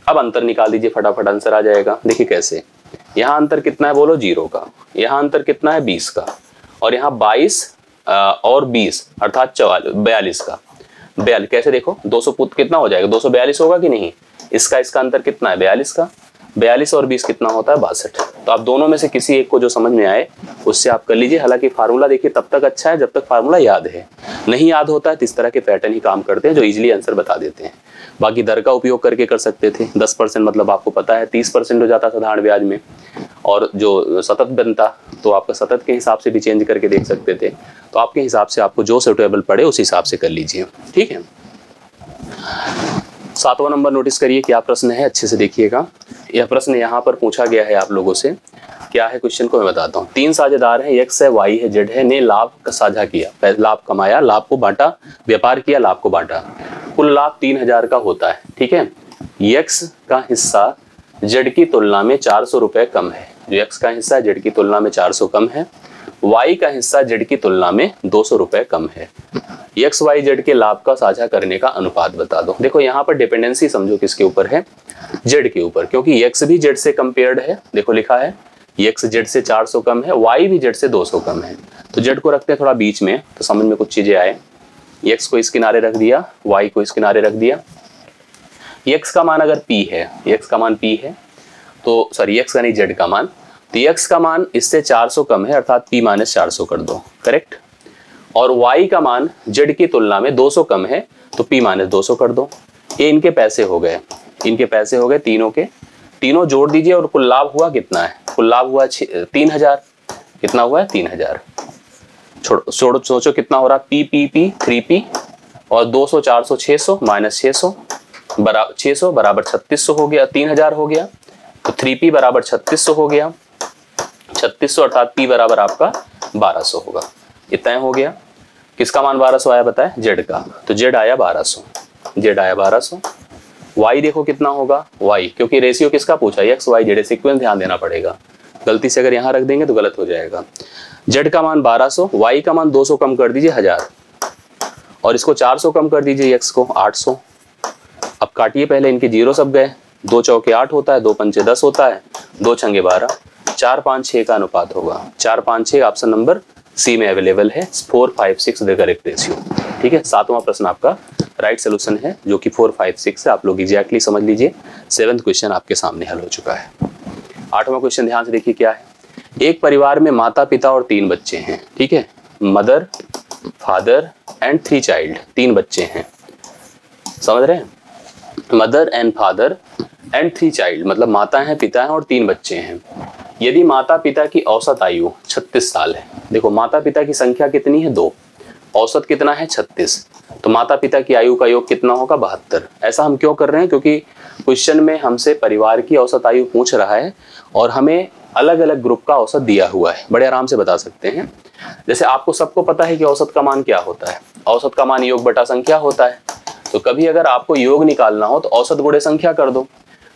अब अंतर निकाल दीजिए। फटाफट आंसर आ जाएगा। देखिए कैसे। यहाँ अंतर कितना है बोलो? ज़ीरो का। यहाँ अंतर कितना है? बीस का। और यहाँ बाईस और बीस, अर्थात बयालीस का। बयालीस, कैसे देखो? दो सौ कितना हो जाएगा? दो सौ बयालीस होगा कि नहीं? इसका इसका अंतर कितना है? बयालीस का। बयालीस और बीस कितना होता है? बासठ। तो आप दोनों में से किसी एक को जो समझ में आए, उससे आप कर लीजिए। हालाँकि फार्मूला देखिए, तब तक अच्छा है जब तक फार्मूला याद है। नहीं याद होता है तो इस तरह के पैटर्न ही काम करते हैं, जो इजिली आंसर बता देते हैं। बाकी दर का उपयोग करके कर सकते थे। दस परसेंट मतलब आपको पता है, तीस परसेंट हो जाता साधारण ब्याज में। और जो सतत बनता तो आपका सतत के हिसाब से भी चेंज करके देख सकते थे। तो आपके हिसाब से आपको जो सुटेबल पड़े, उस हिसाब से कर लीजिए। ठीक है? सातवां नंबर नोटिस करिए क्या प्रश्न है, अच्छे से देखिएगा। यह प्रश्न यहाँ पर पूछा गया है आप लोगों से। क्या है क्वेश्चन को मैं बताता हूँ। तीन साझेदार हैं एक्स है वाई है जेड है, ने लाभ का साझा किया लाभ कमाया, लाभ को बांटा, व्यापार किया, लाभ को बांटा। कुल लाभ तीन हज़ार का होता है, ठीक है? यक्स का हिस्सा जेड की तुलना में चार सौ रुपए कम है। जो यक्स का हिस्सा जेड की तुलना में चार सौ कम है। वाई का हिस्सा जेड की तुलना में दो सौ कम है। एक्स वाई जेड के लाभ का साझा करने का अनुपात बता दो। देखो, यहाँ पर डिपेंडेंसी समझो किसके ऊपर है? जेड के ऊपर, क्योंकि एक्स भी जेड से कंपेयर्ड है। देखो, लिखा है एक्स जेड से 400 कम है वाई भी जेड से 200 कम है। तो जेड को रखते हैं थोड़ा बीच में तो समझ में कुछ चीज़ें आए। एक्स को इस किनारे रख दिया वाई को इस किनारे रख दिया। एक्स का मान अगर पी है एक्स का मान पी है तो सॉरी एक्स का नहीं जेड का मान तो एक्स का मान इससे 400 कम है, अर्थात पी माइनस चार कर दो करेक्ट और y का मान z की तुलना में 200 कम है तो p माइनस दो कर दो। ये इनके पैसे हो गए। इनके पैसे हो गए तीनों के। तीनों जोड़ दीजिए और कुल लाभ हुआ कितना है? कुल लाभ हुआ तीन हज़ार। कितना हुआ है? तीन हज़ार। छोड़ो सोचो कितना हो रहा? P P P three P और दो सौ, चार सौ, छह सौ माइनस छह सौ बराबर छह सौ बराबर छत्तीस सौ हो गया, तीन हज़ार हो गया। तो थ्री पी बराबर छत्तीस सौ हो गया। छत्तीस सौ अर्थात पी बराबर आपका बारह सौ होगा। इतना हो गया। किसका मान बारह सौ आया बताए? जेड का। तो जेड आया बारह सौ। जेड आया बारह सौ। वाई देखो कितना होगा। वाई क्योंकि रेशियो किसका पूछा? एक्स वाई जेड सिक्वेंस ध्यान देना पड़ेगा। गलती से अगर यहाँ रख देंगे तो गलत हो जाएगा। जेड का मान 1200 वाई का मान 200 कम कर दीजिए हज़ार। और इसको 400 कम कर दीजिए एक्स को 800 अब काटिए पहले, इनके ज़ीरो सब गए। दो चौके आठ होता है, दो पंचे दस होता है, दो छंगे बारह, चार पाँच छह का अनुपात होगा। चार पाँच छह ऑप्शन नंबर सी में अवेलेबल है four five six the correct ratio ठीक है? सातवां प्रश्न आपका राइट सोल्यूशन है, जो कि फोर फाइव सिक्स है, आप लोग एग्जैक्टली समझ लीजिए। सेवेंथ क्वेश्चन आपके सामने हल हो चुका है। आठवां क्वेश्चन ध्यान से देखिए क्या है। एक परिवार में माता पिता और तीन बच्चे हैं, ठीक है? Mother father and three child तीन बच्चे हैं। समझ रहे हैं? Mother and father and three child मतलब माता है, पिता है और तीन बच्चे हैं। यदि माता पिता की औसत आयु 36 साल है, देखो माता पिता की संख्या कितनी है? दो। औसत कितना है? 36 तो माता पिता की आयु का योग कितना होगा? बहत्तर। ऐसा हम क्यों कर रहे हैं? क्योंकि क्वेश्चन में हमसे परिवार की औसत आयु पूछ रहा है और हमें अलग अलग ग्रुप का औसत दिया हुआ है। बड़े आराम से बता सकते हैं। जैसे आपको सबको पता है कि औसत का मान क्या होता है। औसत का मान योग बटा संख्या होता है। तो कभी अगर आपको योग निकालना हो तो औसत गुड़े संख्या कर दो।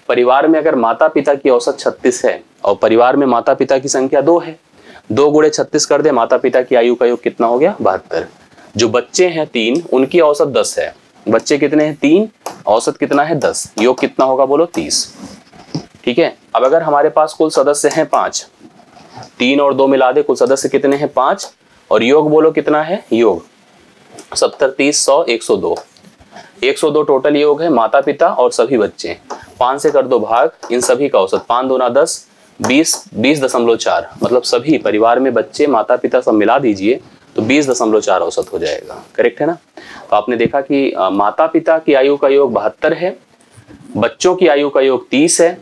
परिवार में अगर माता पिता की औसत छत्तीस है और परिवार में माता पिता की संख्या दो है, दो गुड़े छत्तीस कर दे माता पिता की आयु का योग कितना हो गया? बहत्तर। जो बच्चे हैं तीन, उनकी औसत दस है। बच्चे कितने हैं? तीन। औसत कितना है? दस। योग कितना होगा बोलो? तीस। ठीक है? अब अगर हमारे पास कुल सदस्य हैं पाँच, तीन और दो मिला दे, कुल सदस्य कितने हैं? पाँच। और योग बोलो कितना है? योग। सत्तर, तीस, सौ, एक सौ दो। एक सौ दो टोटल योग है माता पिता और सभी बच्चे पाँच से कर दो भाग, इन सभी का औसत पाँच दो ना दस, बीस बीस दशमलव चार। मतलब सभी परिवार में बच्चे माता पिता सब मिला दीजिए तो बीस दशमलव चार औसत हो जाएगा। करेक्ट है ना? तो आपने देखा कि माता पिता की आयु का योग बहत्तर है, बच्चों की आयु का योग तीस है,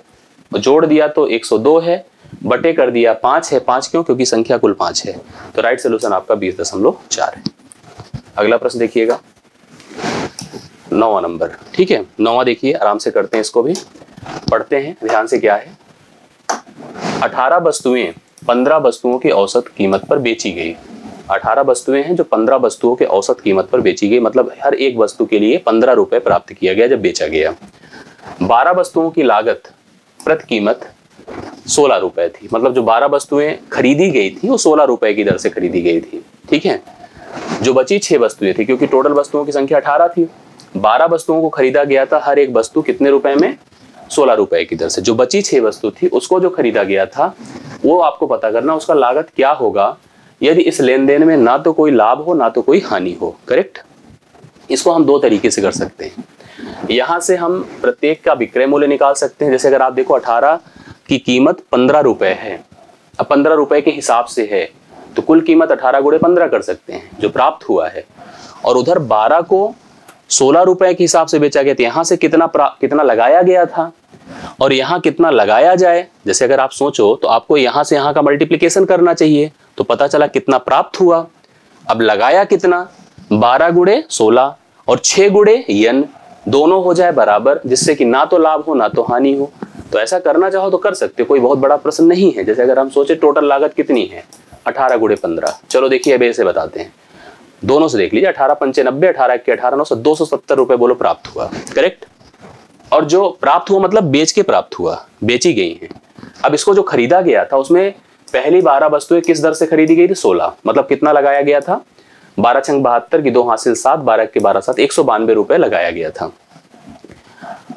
जोड़ दिया तो 102 है, बटे कर दिया पाँच है। पाँच क्यों? क्योंकि संख्या कुल पाँच है। तो राइट सोल्यूशन आपका बीस दशमलव चार है। अगला प्रश्न देखिएगा। नौवा नंबर। ठीक है? नौवा देखिए, आराम से करते हैं इसको भी। पढ़ते हैं, ध्यान से क्या है? अठारह वस्तुएँ, पंद्रह वस्तुओं की औसत कीमत पर बेची गई। अठारह वस्तुएँ हैं जो पंद्रह वस्तुओं के औसत कीमत पर बेची गई। मतलब हर एक वस्तु के लिए पंद्रह रुपए प्राप्त किया गया, जब बेचा गया। बारह वस्तुओं की लागत प्रति कीमत सोलह रुपए थी। मतलब जो बारह वस्तुएँ खरीदी गई थी, वो सोलह रुपए की दर से खरीदी गई थी। ठीक है? जो बची छह वस्तुएँ थी, क्योंकि टोटल वस्तुओं की संख्या अठारह थी। बारह वस्तुओं को खरीदा गया था, हर एक वस्तु कितने रुपए में? सोलह रुपए की दर से। जो बची छह वस्तु थी, उसको जो खरीदा गया था, वो आपको पता करना, उसका लागत क्या होगा? यदि इस लेन देन में ना तो कोई लाभ हो, ना तो कोई हानि हो, करेक्ट? इसको हम दो तरीके से कर सकते हैं। यहाँ से हम प्रत्येक का विक्रय मूल्य निकाल सकते हैं। जैसे अगर आप देखो, अठारह की कीमत पंद्रह रुपए है। अब पंद्रह रुपए के हिसाब से है तो कुल कीमत अठारह गुड़े पंद्रह कर सकते हैं, जो प्राप्त हुआ है। और उधर बारह को सोलह रुपए के हिसाब से बेचा गया तो यहाँ से कितना कितना लगाया गया था? और यहाँ कितना लगाया जाए? जैसे अगर आप सोचो तो आपको यहाँ से यहाँ का मल्टीप्लीकेशन करना चाहिए तो पता चला कितना प्राप्त हुआ। अब लगाया कितना? बारह गुड़े सोलह और छह गुड़े यन। दोनों हो जाए बराबर, जिससे कि ना तो लाभ हो, ना तो हानि हो। तो ऐसा करना चाहो तो कर सकते हो, कोई बहुत बड़ा प्रश्न नहीं है। जैसे अगर हम सोचे टोटल लागत कितनी है? अठारह गुड़े पंद्रह। चलो देखिए अभी ऐसे बताते हैं। दोनों से देख लीजिए, अठारह पंचे नब्बे, अठारह के अठारह नौ सौ, दो सौ सत्तर रुपए बोलो प्राप्त हुआ। करेक्ट और जो प्राप्त हुआ मतलब बेच के प्राप्त हुआ, बेची गई है। अब इसको जो खरीदा गया था, उसमें पहली बारह वस्तुएँ किस दर से खरीदी गई थी? सोलह। मतलब कितना लगाया गया था? बारह छंग बहत्तर की दो हासिल सात, बारह के बारह सात, एक सौ बानवे रुपए लगाया गया था।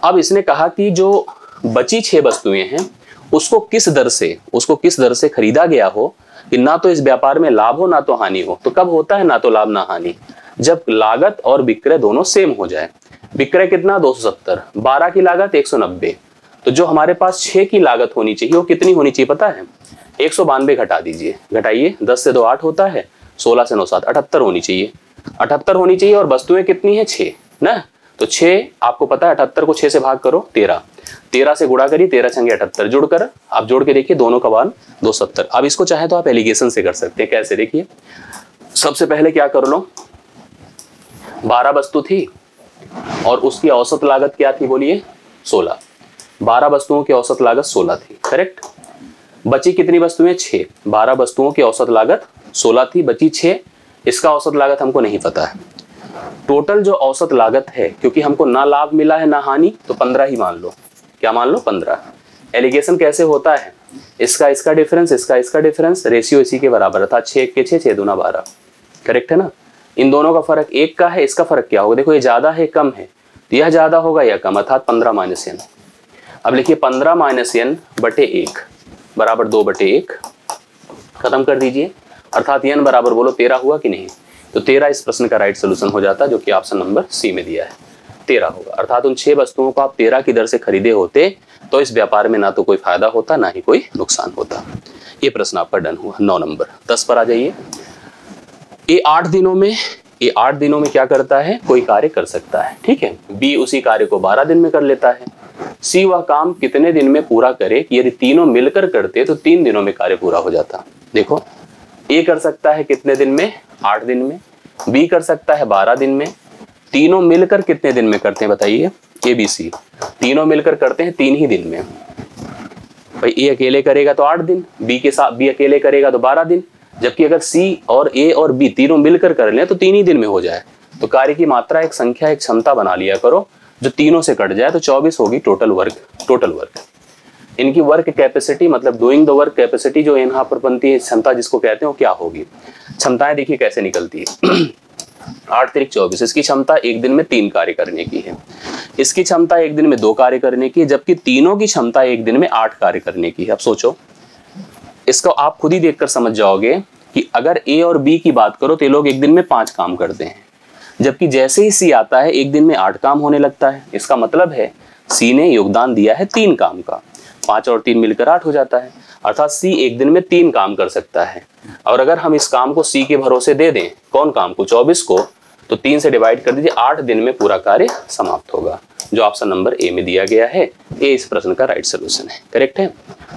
अब इसने कहा कि जो बची छह वस्तुएँ हैं, उसको किस दर से, उसको किस दर से खरीदा गया हो कि ना तो इस व्यापार में लाभ हो, ना तो हानि हो। तो कब होता है ना तो लाभ, ना हानि? जब लागत और विक्रय दोनों सेम हो जाए। विक्रय कितना? दो सौ सत्तर। बारह की लागत, एक सौ नब्बे। तो जो हमारे पास छह की लागत होनी चाहिए, वो कितनी होनी चाहिए पता है? एक सौ बानवे घटा दीजिए। घटाइए। दस से दो आठ होता है। सोलह से नौ सात। अठहत्तर होनी चाहिए। अठहत्तर होनी चाहिए और वस्तुएँ कितनी है? छह। ना? तो छह, आपको पता है, अठहत्तर को छह से भाग करो, तेरह। तेरह से गुड़ा करिए, तेरह छंगे अठहत्तर जोड़कर आप जोड़ के देखिए, दोनों का मान दो सत्तर। अब इसको चाहे तो आप एलिगेशन से कर सकते हैं, कैसे देखिए। सबसे पहले क्या कर लो, बारह वस्तु थी और उसकी औसत लागत क्या थी बोलिए, सोलह। बारह वस्तुओं की औसत लागत सोलह थी करेक्ट बची कितनी वस्तुएँ? छह। बारह वस्तुओं की औसत लागत सोलह थी, बची छह। इसका औसत लागत हमको नहीं पता है। टोटल जो औसत लागत है, क्योंकि हमको ना लाभ मिला है, ना हानि तो पंद्रह ही मान लो। क्या मान लो पंद्रह? एलिगेशन कैसे होता है? इसका इसका डिफरेंस इसका इसका डिफरेंस रेशियो इसी के बराबर था, छह के छह छह दूना बारह। करेक्ट है ना? इन दोनों का फ़र्क एक का है, इसका फ़र्क क्या होगा? देखो, ये ज़्यादा है, कम है। तो यह ज़्यादा होगा या कम, अर्थात पंद्रह माइनस एन अब लिखिए पंद्रह माइनस एन बटे एक, बराबर दो बटे एक। खत्म कर दीजिए। अर्थात एन बराबर बोलो तेरह हुआ कि नहीं? तो तेरह इस प्रश्न का राइट सोल्यूशन हो जाता है जो कि ऑप्शन नंबर सी में दिया है। तेरह होगा। अर्थात उन छह वस्तुओं को आप तेरह की दर से खरीदे होते तो इस व्यापार में ना तो कोई फ़ायदा होता, ना ही कोई नुकसान होता। ये प्रश्न आपका डन हुआ, नौ नंबर। दस पर आ जाइए। ये आठ दिनों में ये आठ दिनों में क्या करता है? कोई कार्य कर सकता है, ठीक है? बी उसी कार्य को बारह दिन में कर लेता है। सी वह काम कितने दिन में पूरा करे यदि तीनों मिलकर करते तो तीन दिनों में कार्य पूरा हो जाता। देखो, ए कर सकता है कितने दिन में? आठ दिन में। बी कर सकता है बारह दिन में। तीनों मिलकर कितने दिन में करते हैं बताइए? ए बी सी तीनों मिलकर करते हैं तीन ही दिन में। भाई ए अकेले करेगा तो आठ दिन बी के साथ बी अकेले करेगा तो बारह दिन, जबकि अगर सी और ए और बी तीनों मिलकर कर लें तो तीन ही दिन में हो जाए। तो कार्य की मात्रा, एक संख्या, एक क्षमता बना लिया करो, जो तीनों से कट जाए तो चौबीस होगी टोटल वर्क टोटल वर्क इनकी वर्क कैपेसिटी मतलब डूइंग द वर्क कैपेसिटी जो यहाँ पर बनती है, क्षमता जिसको कहते हैं क्या होगी? क्षमताएँ देखिए कैसे निकलती है। आठ तिरिक चौबीस। इसकी क्षमता एक दिन में तीन कार्य करने की है। इसकी क्षमता एक दिन में दो कार्य करने की जबकि तीनों की क्षमता एक दिन में आठ कार्य करने की है। अब सोचो, इसको आप खुद ही देखकर समझ जाओगे कि अगर ए और बी की बात करो तो ये लोग एक दिन में पाँच काम करते हैं। जबकि जैसे ही सी आता है, एक दिन में आठ काम होने लगता है। इसका मतलब है सी ने योगदान दिया है तीन काम का। पाँच और तीन मिलकर आठ हो जाता है। अर्थात सी एक दिन में तीन काम कर सकता है। और अगर हम इस काम को सी के भरोसे दे दें, कौन काम? को चौबीस को तो तीन से डिवाइड कर दीजिए, आठ दिन में पूरा कार्य समाप्त होगा, जो ऑप्शन नंबर ए में दिया गया है। ए इस प्रश्न का राइट सोल्यूशन है। करेक्ट है?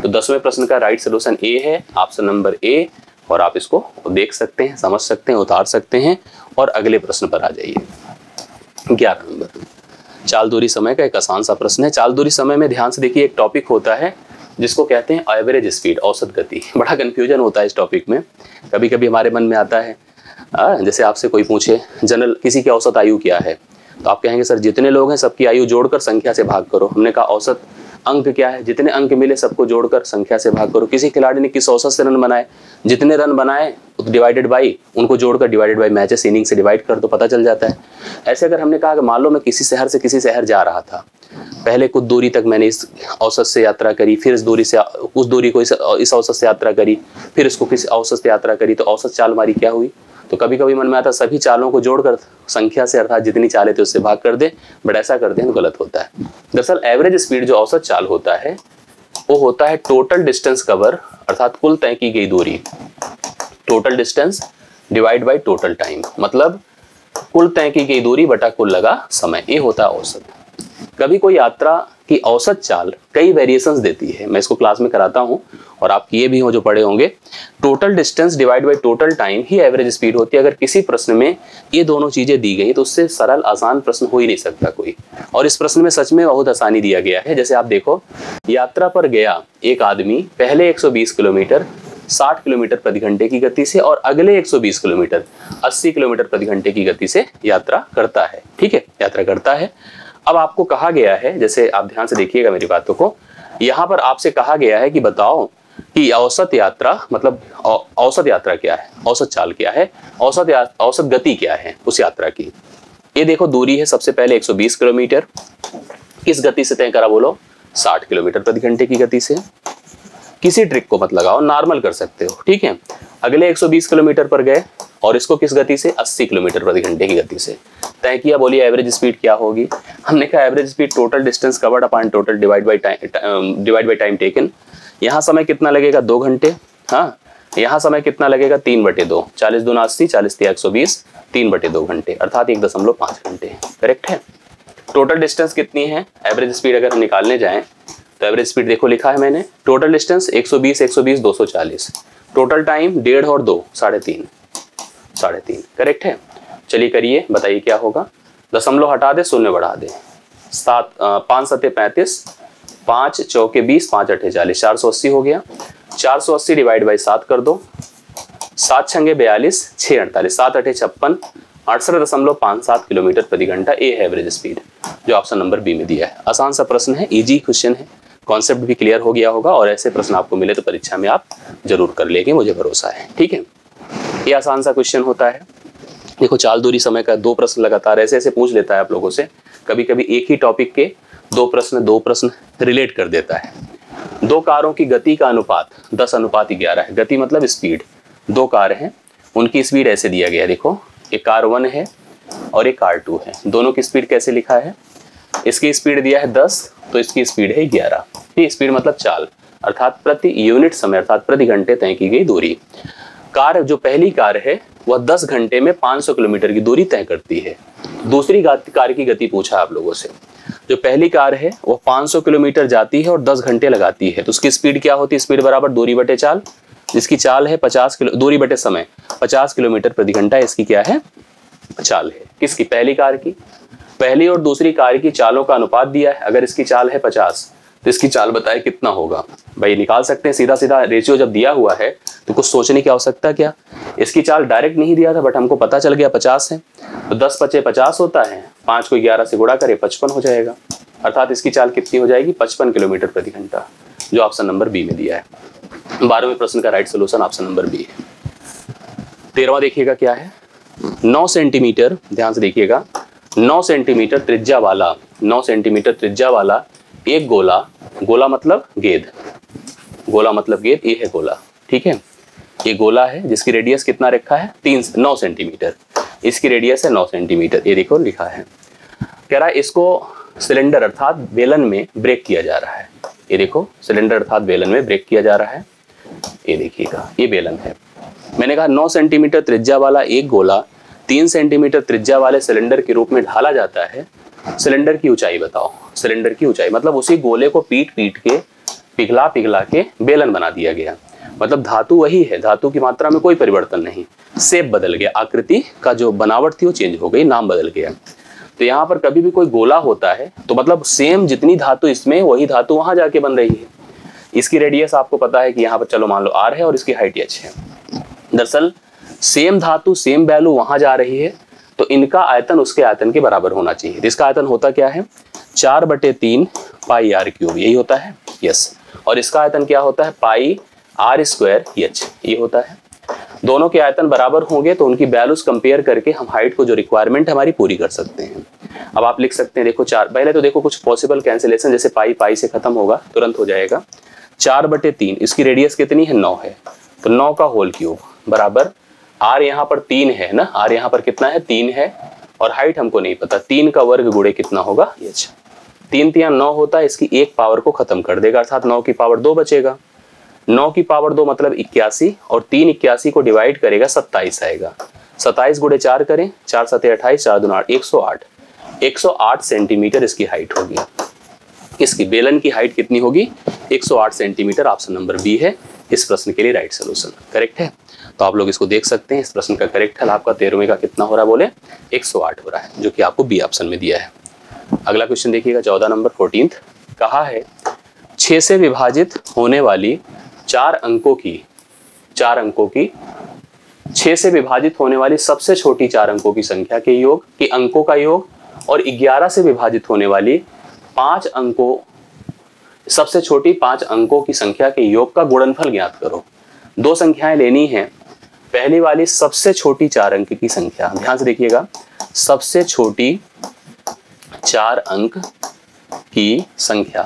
तो दसवें प्रश्न का राइट सोल्यूशन ए है ऑप्शन नंबर ए, और आप इसको देख सकते हैं, समझ सकते हैं, उतार सकते हैं, और अगले प्रश्न पर आ जाइए। ग्यारह नंबर। चाल दूरी समय का एक आसान सा प्रश्न है। चाल दूरी समय में ध्यान से देखिए, एक टॉपिक होता है जिसको कहते हैं एवरेज स्पीड औसत गति। बड़ा कंफ्यूजन होता है इस टॉपिक में। कभी कभी हमारे मन में आता है आ, जैसे आपसे कोई पूछे जनरल किसी की औसत आयु क्या है? तो आप कहेंगे सर जितने लोग हैं सबकी आयु जोड़कर संख्या से भाग करो। हमने कहा औसत अंक क्या है? जितने अंक मिले सबको जोड़कर संख्या से भाग करो। किसी खिलाड़ी ने किस औसत से रन बनाए? जितने रन बनाए डिवाइडेड बाई उनको जोड़कर डिवाइडेड बाई मैचेस इनिंग से डिवाइड कर तो पता चल जाता है। ऐसे अगर हमने कहा कि मान लो मैं किसी शहर से किसी शहर जा रहा था पहले कुछ दूरी तक मैंने इस औसत से यात्रा करी फिर इस दूरी से उस दूरी को इस, औसत से यात्रा करी फिर इसको किसी औसत से यात्रा करी तो औसत चाल हमारी क्या हुई? तो कभी कभी मन में आता सभी चालों को जोड़कर संख्या से अर्थात जितनी चालें थे उससे भाग कर दे बट ऐसा करते हैं तो गलत होता है। दरअसल एवरेज स्पीड जो औसत चाल होता है वो होता है टोटल डिस्टेंस कवर अर्थात कुल तय की गई दूरी। Total distance divide by total time मतलब कुल तय की गई दूरी बटा कुल लगा समय ये होता है औसत। कभी कोई यात्रा की औसत चाल कई वेरिएशंस देती है। मैं इसको क्लास में कराता हूँ और आप ये भी हो जो पढ़े होंगे। Total distance divide by total time he average speed होती है। अगर किसी प्रश्न में ये दोनों चीज़ें दी गई तो उससे सरल, आसान प्रश्न हो ही नहीं सकता कोई। और इस प्रश्न में सच में बहुत आसानी दिया गया है। जैसे आप देखो, यात्रा पर गया एक आदमी पहले 120 किलोमीटर 60 किलोमीटर प्रति घंटे की गति से और अगले 120 किलोमीटर 80 किलोमीटर प्रति घंटे की गति से यात्रा करता है। ठीक है? यात्रा करता है। अब आपको कहा गया है, जैसे आप ध्यान से देखिएगा मेरी बातों को, यहाँ पर आपसे कहा गया है कि बताओ कि औसत यात्रा मतलब औसत यात्रा क्या है, औसत चाल क्या है, औसत औसत गति क्या है उस यात्रा की। ये देखो, दूरी है सबसे पहले 120 किलोमीटर। किस गति से तय करा बोलो? 60 किलोमीटर प्रति घंटे की गति से। किसी ट्रिक को मत लगाओ नॉर्मल कर सकते हो, ठीक है? अगले 120 किलोमीटर पर गए और इसको किस गति से? 80 किलोमीटर प्रति घंटे की गति से। तय किया, बोलिए एवरेज स्पीड क्या होगी? हमने कहा average speed total distance covered upon total divide by divide by time taken यहाँ समय कितना लगेगा? दो घंटे हाँ? यहाँ समय कितना लगेगा? तीन बटे दो। चालीस दो अस्सी, चालीस तीन एक सौ बीस, तीन बटे दो घंटे, अर्थात एक दशमलव पाँच घंटे। करेक्ट है? टोटल डिस्टेंस कितनी है? एवरेज स्पीड अगर हम निकालने जाएँ तो एवरेज स्पीड देखो लिखा है मैंने। टोटल डिस्टेंस 120 120 240 टोटल टाइम डेढ़ और दो, साढ़े तीन। साढ़े तीन। करेक्ट है? चलिए करिए, बताइए क्या होगा। दशमलव हटा दे, शून्य बढ़ा दे। सात पाँच सत्य पैंतीस, पाँच चौके बीस, पाँच अठे चालीस। चार सौ अस्सी हो गया। चार सौ अस्सी डिवाइड बाई सात कर दो। सात छंगे बयालीस, छः अड़तालीस। सात अठे छप्पन, अड़सठ दशमलव पाँच सात किलोमीटर प्रति घंटा। ए है एवरेज स्पीड जो ऑप्शन नंबर बी में दिया है। आसान सा प्रश्न है इजी क्वेश्चन है। कॉन्सेप्ट भी क्लियर हो गया होगा और ऐसे प्रश्न आपको मिले तो परीक्षा में आप ज़रूर कर लेंगे, मुझे भरोसा है, ठीक है? ये आसान सा क्वेश्चन होता है। देखो, चाल दूरी समय का दो प्रश्न लगातार ऐसे ऐसे पूछ लेता है आप लोगों से। कभी कभी एक ही टॉपिक के दो प्रश्न दो प्रश्न रिलेट कर देता है। दो कारों की गति का अनुपात, दस अनुपात ग्यारह है। गति मतलब स्पीड दो कार हैं, उनकी स्पीड ऐसे दिया गया है। देखो, एक कार वन है और एक कार टू है। दोनों की स्पीड कैसे लिखा है? इसकी स्पीड दिया है दस तो इसकी स्पीड है ग्यारह। ये स्पीड मतलब चाल। अर्थात प्रति यूनिट समय, अर्थात प्रति घंटे तय की गई दूरी। कार जो पहली कार है, वह 10 घंटे में 500 किलोमीटर की दूरी तय करती है। दूसरी कार की गति पूछा आप लोगों से। जो पहली कार है वो 500 किलोमीटर जाती है और 10 घंटे लगाती है। तो उसकी स्पीड क्या होती है? स्पीड बराबर दूरी बटे चाल। जिसकी चाल है 50 किलो, दूरी बटे समय 50 किलोमीटर प्रति घंटा इसकी क्या है? चाल है। किसकी? पहली कार की। पहली और दूसरी कार की चालों का अनुपात दिया है। अगर इसकी चाल है पचास तो इसकी चाल बताए कितना होगा। भाई, निकाल सकते हैं। सीधा सीधा रेशियो जब दिया हुआ है तो कुछ सोचने की आवश्यकता क्या? इसकी चाल डायरेक्ट नहीं दिया था बट हमको पता चल गया पचास है। तो दस पचे पचास होता है। पाँच को ग्यारह से गुड़ा करे, पचपन हो जाएगा। अर्थात इसकी चाल कितनी हो जाएगी? पचपन किलोमीटर प्रति घंटा, जो ऑप्शन नंबर बी में दिया है। बारहवें प्रश्न का right solution option number B है। तेरहवा देखिएगा क्या है? नौ सेंटीमीटर ध्यान से देखिएगा। नौ सेंटीमीटर त्रिज्या वाला, नौ सेंटीमीटर त्रिज्या वाला एक गोला गोला मतलब गेंद। गोला मतलब गेंद, ये है गोला, ठीक है? ये गोला है, जिसकी रेडियस कितना रखा है? तीन नौ सेंटीमीटर। इसकी रेडियस है नौ सेंटीमीटर, ये देखो, लिखा है। कह रहा है, इसको सिलेंडर अर्थात बेलन में ब्रेक किया जा रहा है। ये देखो सिलेंडर अर्थात बेलन में ब्रेक किया जा रहा है। ये देखिएगा, ये बेलन है। मैंने कहा, नौ सेंटीमीटर त्रिज्या वाला एक गोला तीन सेंटीमीटर त्रिज्या वाले सिलेंडर के रूप में ढाला जाता है। सिलेंडर की ऊंचाई बताओ। सिलेंडर की ऊंचाई मतलब उसी गोले को पीट पीट के, पिघला पिघला के बेलन बना दिया गया। मतलब धातु वही है, धातु की मात्रा में कोई परिवर्तन नहीं। सेप बदल गया, आकृति का जो बनावट थी वो चेंज हो गई, नाम बदल गया। तो यहाँ पर कभी भी कोई गोला होता है तो मतलब सेम जितनी धातु इसमें, वही धातु वहाँ जाके बन रही है। इसकी रेडियस आपको पता है कि यहाँ पर चलो मान लो आर है और इसकी हाइट एच है। दरअसल सेम धातु, सेम वैल्यू वहाँ जा रही है तो इनका आयतन उसके आयतन के बराबर होना चाहिए। तो इसका आयतन होता क्या है? चार बटे तीन पाई आर क्यूब, यही होता है? यस। और इसका आयतन क्या होता है? पाई आर स्क्वायर एच ये होता है। दोनों के आयतन बराबर होंगे तो उनकी वैल्यूज़ कंपेयर करके हम हाइट को जो रिक्वायरमेंट हमारी पूरी कर सकते हैं। अब आप लिख सकते हैं, देखो चार, पहले तो देखो कुछ पॉसिबल कैंसिलेशन जैसे पाई पाई से खत्म होगा, तुरंत हो जाएगा। चार बटे तीन, इसकी रेडियस कितनी है? नौ है। तो नौ का होल क्यूब बराबर आर यहाँ पर तीन है ना? आर यहाँ पर कितना है? तीन है। और हाइट हमको नहीं पता। तीन का वर्ग गुड़े कितना होगा? एच तीन तिया नौ होता है, इसकी एक पावर को खत्म कर देगा। अर्थात नौ की पावर दो बचेगा। नौ की पावर दो मतलब इक्यासी, और तीन इक्यासी को डिवाइड करेगा, सत्ताईस आएगा। सत्ताईस गुड़े चार करें। चार सत्य अट्ठाईस चार दुना एक सौ आठ। एक सौ आठ सेंटीमीटर इसकी हाइट होगी। इसकी बेलन की हाइट कितनी होगी? 108 सेंटीमीटर ऑप्शन नंबर बी है। इस प्रश्न के लिए राइट सोल्यूशन करेक्ट है? तो आप लोग इसको देख सकते हैं। इस प्रश्न का करेक्ट हल आपका तेरहवें का कितना हो रहा है बोले? 108 हो रहा है, जो कि आपको बी ऑप्शन में दिया है। अगला क्वेश्चन देखिएगा, चौदह नंबर फोर्टीन कहा है, छह से विभाजित होने वाली चार अंकों की, चार अंकों की, छह से विभाजित होने वाली सबसे छोटी चार अंकों की संख्या के योग, के अंकों का योग, और 11 से विभाजित होने वाली पाँच अंकों, सबसे छोटी पाँच अंकों की संख्या के योग का गुणनफल ज्ञात करो। दो संख्याएँ लेनी है पहली वाली सबसे छोटी चार अंक की संख्या। ध्यान से देखिएगा। सबसे छोटी चार अंक की संख्या।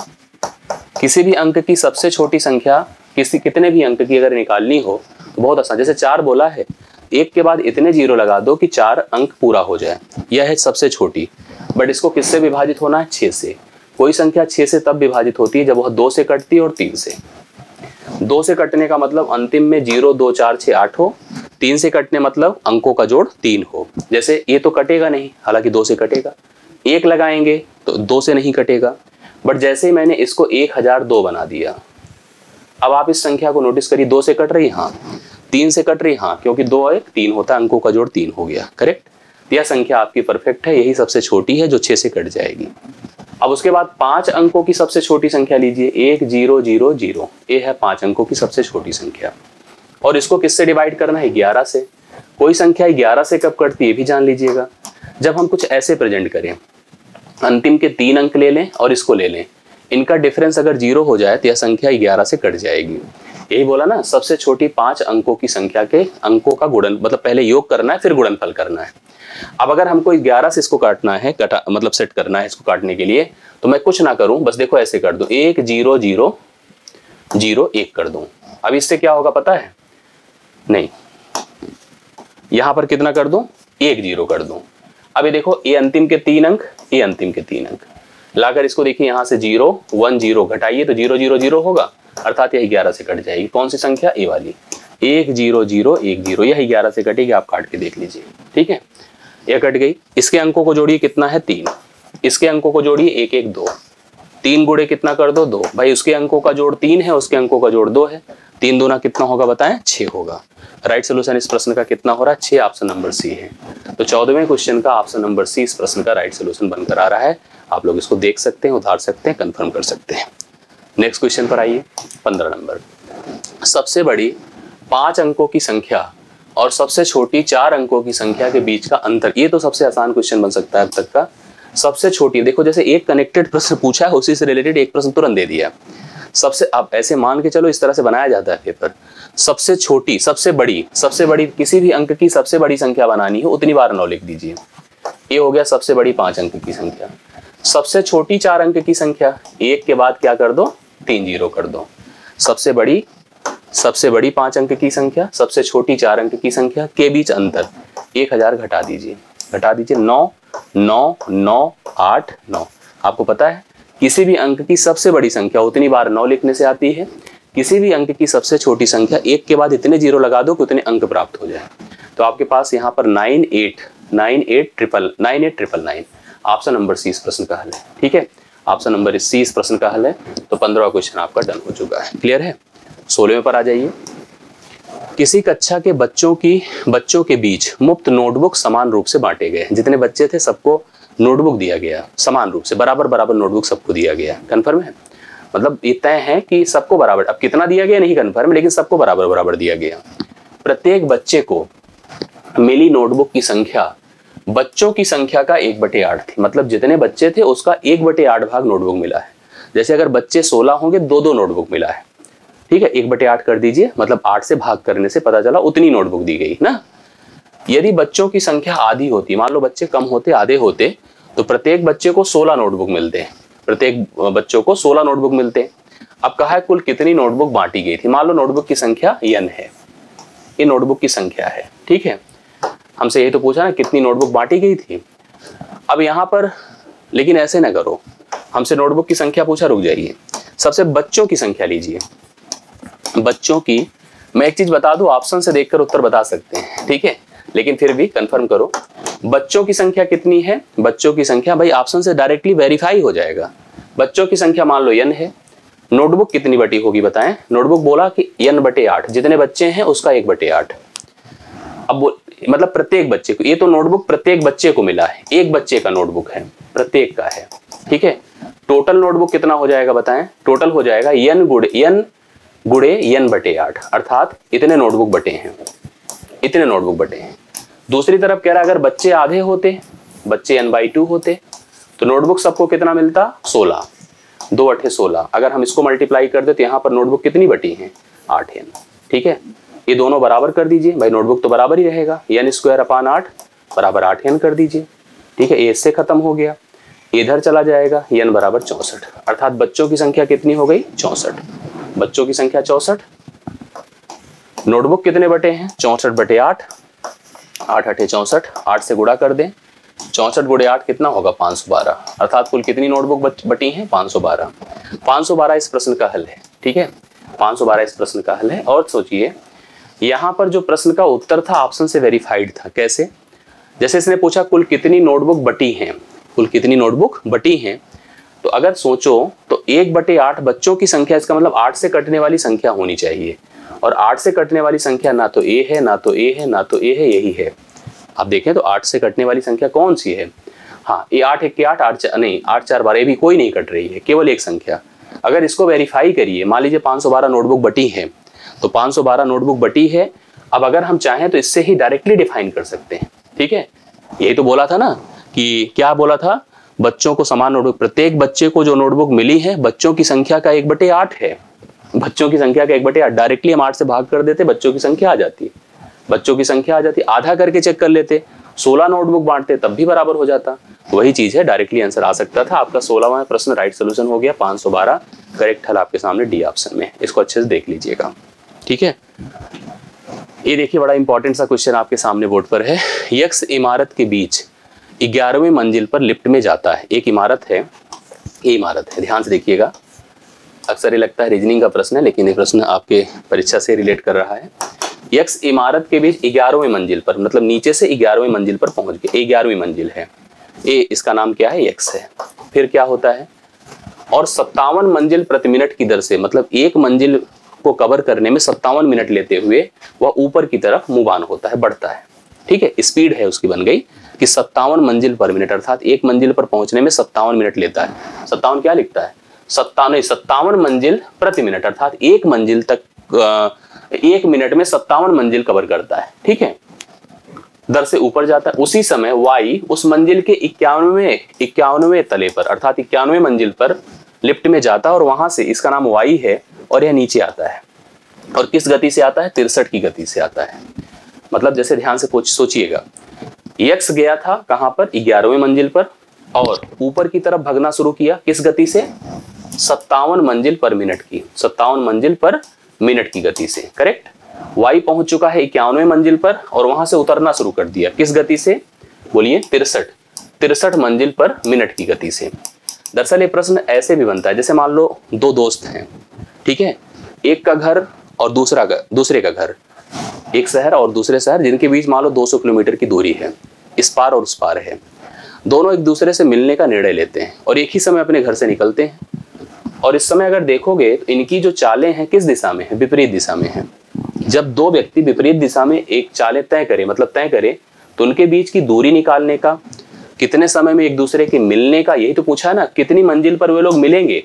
किसी भी अंक की सबसे छोटी संख्या किसी कितने भी अंक की अगर निकालनी हो तो बहुत आसान। जैसे चार बोला है, एक के बाद इतने ज़ीरो लगा दो कि चार अंक पूरा हो जाए। यह है सबसे छोटी। बट इसको किससे विभाजित होना है? छह से। कोई संख्या छह से तब विभाजित होती है जब वह दो से कटती है और तीन से। दो से कटने का मतलब अंतिम में ज़ीरो, दो, चार, छह, आठ हो। तीन से कटने मतलब अंकों का जोड़ तीन हो। जैसे ये तो कटेगा नहीं, हालाँकि दो से कटेगा। एक लगाएँगे तो दो से नहीं कटेगा। बट जैसे मैंने इसको एक हज़ार दो बना दिया। अब आप इस संख्या को नोटिस करिए, दो से कट रही हाँ? तीन से कट रही हाँ? क्योंकि दो एक तीन होता है, अंकों का जोड़ तीन हो गया। करेक्ट यह संख्या आपकी परफेक्ट है, यही सबसे छोटी है जो छह से कट जाएगी। अब उसके बाद पाँच अंकों की सबसे छोटी संख्या लीजिए, एक, ज़ीरो ज़ीरो ज़ीरो। ये है पाँच अंकों की सबसे छोटी संख्या। और इसको किससे डिवाइड करना है? ग्यारह से। कोई संख्या ग्यारह से कब कटती है भी जान लीजिएगा। जब हम कुछ ऐसे प्रेजेंट करें, अंतिम के तीन अंक ले लें और इसको ले लें। इनका डिफरेंस अगर ज़ीरो हो जाए तो यह संख्या ग्यारह से कट जाएगी। यही बोला ना, सबसे छोटी पाँच अंकों की संख्या के अंकों का गुणन मतलब पहले योग करना है, फिर गुणनफल करना है। अब अगर हमको ग्यारह से इसको काटना है, कटा मतलब सेट करना है इसको काटने के लिए तो मैं कुछ ना करूँ, बस देखो ऐसे कर दू। एक, ज़ीरो ज़ीरो ज़ीरो, एक कर दू। अब इससे क्या होगा पता है? नहीं। यहाँ पर कितना कर दू? एक, ज़ीरो कर दू। अभी देखो, ये अंतिम के तीन अंक, ये अंतिम के तीन अंक। लाकर इसको देखिए, यहाँ से ज़ीरो, वन, ज़ीरो घटाइए तो ज़ीरो ज़ीरो ज़ीरो होगा। अर्थात यही ग्यारह से कट जाएगी। कौन सी संख्या? ए वाली। एक ज़ीरो ज़ीरो एक ज़ीरो। यही ग्यारह से कटेगी, आप काट के देख लीजिए। ठीक है? यह कट गई। इसके अंकों को जोड़िए, कितना है? तीन। इसके अंकों को जोड़िए, एक एक, दो। तीन गुड़े कितना कर दो? दो। भाई, उसके अंकों का जोड़ तीन है, उसके अंकों का जोड़ दो है। तीन दोना कितना होगा बताएँ? छह होगा। राइट सोल्यूशन इस प्रश्न का कितना हो रहा है? छह, ऑप्शन नंबर सी है। तो चौदहवें क्वेश्चन का ऑप्शन नंबर सी इस प्रश्न का राइट सोल्यूशन बनकर आ रहा है। आप लोग इसको देख सकते हैं, उधार सकते हैं कंफर्म कर सकते हैं। नेक्स्ट क्वेश्चन पर आइए, पंद्रह नंबर। सबसे बड़ी पाँच अंकों की संख्या और सबसे छोटी चार अंकों की संख्या के बीच का अंतर, ये तो सबसे आसान क्वेश्चन बन सकता है अब तक का। सबसे छोटी, देखो जैसे एक कनेक्टेड प्रश्न पूछा है, उसी से रिलेटेड एक प्रश्न तुरंत दे दिया। सबसे, आप ऐसे मान के चलो, इस तरह से बनाया जाता है पेपर सबसे छोटी, सबसे बड़ी सबसे बड़ी, किसी भी अंक की सबसे बड़ी संख्या बनानी है, उतनी बार नौ लिख दीजिए। ये हो गया सबसे बड़ी पाँच अंक की संख्या। सबसे छोटी चार अंक की संख्या, एक के बाद क्या कर दो? तीन ज़ीरो कर दो। सबसे बड़ी सबसे बड़ी पाँच अंक की संख्या, सबसे छोटी चार अंक की संख्या के बीच अंतर। एक हज़ार घटा दीजिए। घटा दीजिए नौ नौ नौ, आठ, नौ। आपको पता है, किसी भी अंक की सबसे बड़ी संख्या उतनी बार नौ लिखने से आती है। किसी भी अंक की सबसे छोटी संख्या एक के बाद इतने ज़ीरो लगा दो कि उतने अंक प्राप्त हो जाए। तो आपके पास यहाँ पर nine eight nine eight triple, nine eight triple nine. Option number C इस प्रश्न का हल है। ठीक है? ऑप्शन नंबर सी इस प्रश्न का हल है तो पंद्रह क्वेश्चन आपका डन हो चुका है। क्लियर है? सोलहवें पर आ जाइए। किसी कक्षा के बच्चों की, बच्चों के बीच मुफ़्त नोटबुक समान रूप से बांटे गए। जितने बच्चे थे, सबको नोटबुक दिया गया। समान रूप से, बराबर बराबर नोटबुक सबको दिया गया। कन्फर्म है? मतलब ये तय है कि सबको बराबर, अब कितना दिया गया नहीं कन्फर्म लेकिन सबको बराबर बराबर दिया गया। प्रत्येक बच्चे को मिली नोटबुक की संख्या बच्चों की संख्या का एक बटे आठ थी। मतलब जितने बच्चे थे, उसका एक बटे आठ भाग नोटबुक मिला है। जैसे अगर बच्चे सोलह होंगे, दो दो नोटबुक मिला है। ठीक है? एक बटे आठ कर दीजिए मतलब आठ से भाग करने से पता चला उतनी नोटबुक दी गई, ना? यदि बच्चों की संख्या आधी होती, मान लो बच्चे कम होते, आधे होते तो प्रत्येक बच्चे को सोलह नोटबुक मिलते हैं। प्रत्येक बच्चों को सोलह नोटबुक मिलते हैं। अब कहा है कुल कितनी नोटबुक बांटी गई थी? मान लो नोटबुक की संख्या यन है। ये नोटबुक की संख्या है। ठीक है? हमसे यही तो पूछा ना, कितनी नोटबुक बांटी गई थी। अब यहाँ पर, लेकिन ऐसे ना करो, हमसे नोटबुक की संख्या पूछा, रुक जाइए। सबसे बच्चों की संख्या लीजिए। बच्चों की, मैं एक चीज़ बता दूँ ऑप्शन से देखकर उत्तर बता सकते हैं, ठीक है? लेकिन फिर भी कंफर्म करो, बच्चों की संख्या कितनी है? बच्चों की संख्या भाई ऑप्शन से डायरेक्टली वेरीफाई हो जाएगा। बच्चों की संख्या मान लो यन है। नोटबुक कितनी बटी होगी बताएँ? नोटबुक बोला कि यन बटे आठ। जितने बच्चे हैं, उसका एक बटे आठ। अब मतलब प्रत्येक बच्चे को, ये तो नोटबुक प्रत्येक बच्चे को मिला है। एक बच्चे का नोटबुक है, प्रत्येक का है। ठीक है? टोटल नोटबुक कितना हो जाएगा बताएँ? टोटल हो जाएगा यन गुड़े यन गुड़े यन बटे आठ। अर्थात इतने नोटबुक बटे हैं। इतने नोटबुक बटे हैं। दूसरी तरफ़ कह रहा है, अगर बच्चे आधे होते, बच्चे एन बाई टू होते तो नोटबुक सबको कितना मिलता? सोलह। दो अठे सोलह। अगर हम इसको मल्टीप्लाई कर दे तो यहाँ पर नोटबुक कितनी बटी है? आठ एन ठीक है? ये दोनों बराबर कर दीजिए। भाई नोटबुक तो बराबर ही रहेगा। एन स्क्वायर अपान आठ बराबर आठ एन कर दीजिए। ठीक है ए इससे खत्म हो गया। इधर चला जाएगा एन बराबर चौसठ। अर्थात बच्चों की संख्या कितनी हो गई? चौसठ। बच्चों की संख्या चौसठ। नोटबुक कितने बटे हैं? चौसठ बटे आठ। आठ अठे चौसठ। आठ से गुड़ा कर दें। चौसठ गुड़े आठ कितना होगा? पाँच सौ बारह। अर्थात कुल कितनी नोटबुक बटी हैं? पाँच सौ बारह। पाँच सौ बारह इस प्रश्न का हल है। ठीक है? पाँच सौ बारह इस प्रश्न का हल है। और सोचिए यहाँ पर जो प्रश्न का उत्तर था ऑप्शन से वेरीफाइड था। कैसे? जैसे इसने पूछा, कुल कितनी नोटबुक बटी हैं? कुल कितनी नोटबुक बटी हैं? तो अगर सोचो तो एक बटे आठ बच्चों की संख्या, इसका मतलब आठ से कटने वाली संख्या होनी चाहिए। और आठ से कटने वाली संख्या ना तो ए है, ना तो ए है, ना तो ए है, यही है। आप देखें तो आठ से कटने वाली संख्या कौन सी है? हाँ ये आठ, एक के आठ आठ नहीं, आठ, चार, बारह भी कोई नहीं कट रही है, केवल एक संख्या। अगर इसको वेरीफाई करिए, मान लीजिए 512 नोटबुक बटी है तो 512 नोटबुक बटी है। अब अगर हम चाहें तो इससे ही डायरेक्टली डिफाइन कर सकते हैं। ठीक है? यही तो बोला था ना कि क्या बोला था? बच्चों को समान नोटबुक प्रत्येक बच्चे को जो नोटबुक मिली है, बच्चों की संख्या का एक बटे आठ है। बच्चों की संख्या का एक बटे आठ। डायरेक्टली हम आठ से भाग कर देते, बच्चों की संख्या आ जाती है। बच्चों की संख्या आ जाती, आधा करके चेक कर लेते। सोलह नोटबुक बांटते, तब भी बराबर हो जाता। वही चीज़ है डायरेक्टली आंसर आ सकता था। आपका सोलहवा प्रश्न राइट सोल्यूशन हो गया 512 करेक्ट हल आपके सामने डी ऑप्शन में इसको अच्छे से देख लीजिएगा। ठीक है? ये देखिए, बड़ा इंपॉर्टेंट सा क्वेश्चन आपके सामने बोर्ड पर है। यक्स इमारत के बीच ग्यारहवीं मंजिल पर लिफ्ट में जाता है। एक इमारत है, ये इमारत है। ध्यान से देखिएगा। अक्सर ये लगता है रीजनिंग का प्रश्न है, लेकिन ये प्रश्न आपके परीक्षा से रिलेट कर रहा है। यक्स इमारत के बीच ग्यारहवीं मंजिल पर मतलब नीचे से ग्यारहवीं मंजिल पर पहुँच गए ग्यारहवीं मंजिल है। ए इसका नाम क्या है? यक्स है। फिर क्या होता है? और सत्तावन मंजिल प्रति मिनट की दर से? मतलब एक मंजिल को कवर करने में सत्तावन मिनट लेते हुए वह ऊपर की तरफ़ मुबान होता है, बढ़ता है। ठीक है? स्पीड है उसकी बन गई कि सत्तावन मंजिल पर मिनट अर्थात एक मंजिल पर पहुँचने में सत्तावन मिनट लेता है। सत्तावन क्या लिखता है? सत्तावन सत्तावन मंजिल प्रति मिनट अर्थात एक मंजिल तक एक मिनट में सत्तावन मंजिल कवर करता है। ठीक है? दर से ऊपर जाता है। उसी समय वाई उस मंजिल के इक्यानवे इक्यानवे तले पर, अर्थात इक्यानवे मंजिल पर लिफ्ट में जाता है और वहाँ से, इसका नाम वाई है और यह नीचे आता है। और किस गति से आता है? तिरसठ की गति से आता है। मतलब जैसे ध्यान से सोचिएगा। यक्स गया था कहाँ पर? ग्यारहवें मंजिल पर। और ऊपर की तरफ़ भगना शुरू किया किस गति से? सत्तावन मंजिल पर मिनट की। सत्तावन मंजिल पर मिनट की गति से। करेक्ट वाई पहुँच चुका है इक्यानवे मंजिल पर और वहाँ से उतरना शुरू कर दिया। किस गति से? बोलिए, तिरसठ। तिरसठ मंजिल पर मिनट की गति से। दरअसल ये प्रश्न ऐसे भी बनता है। जैसे मान लो दो दोस्त हैं। ठीक है? एक का घर और दूसरा घर दूसरे का घर। एक शहर और दूसरे शहर, जिनके बीच मान लो 200 किलोमीटर की दूरी है। इस पार और उस पार है। दोनों एक दूसरे से मिलने का निर्णय लेते हैं और एक ही समय अपने घर से निकलते हैं। और इस समय अगर देखोगे तो इनकी जो चालें हैं किस दिशा में है? विपरीत दिशा में है। जब दो व्यक्ति विपरीत दिशा में एक चाले तय करे मतलब तय करे तो उनके बीच की दूरी निकालने का, कितने समय में एक दूसरे के मिलने का, यही तो पूछा है ना, कितनी मंजिल पर वे लोग मिलेंगे?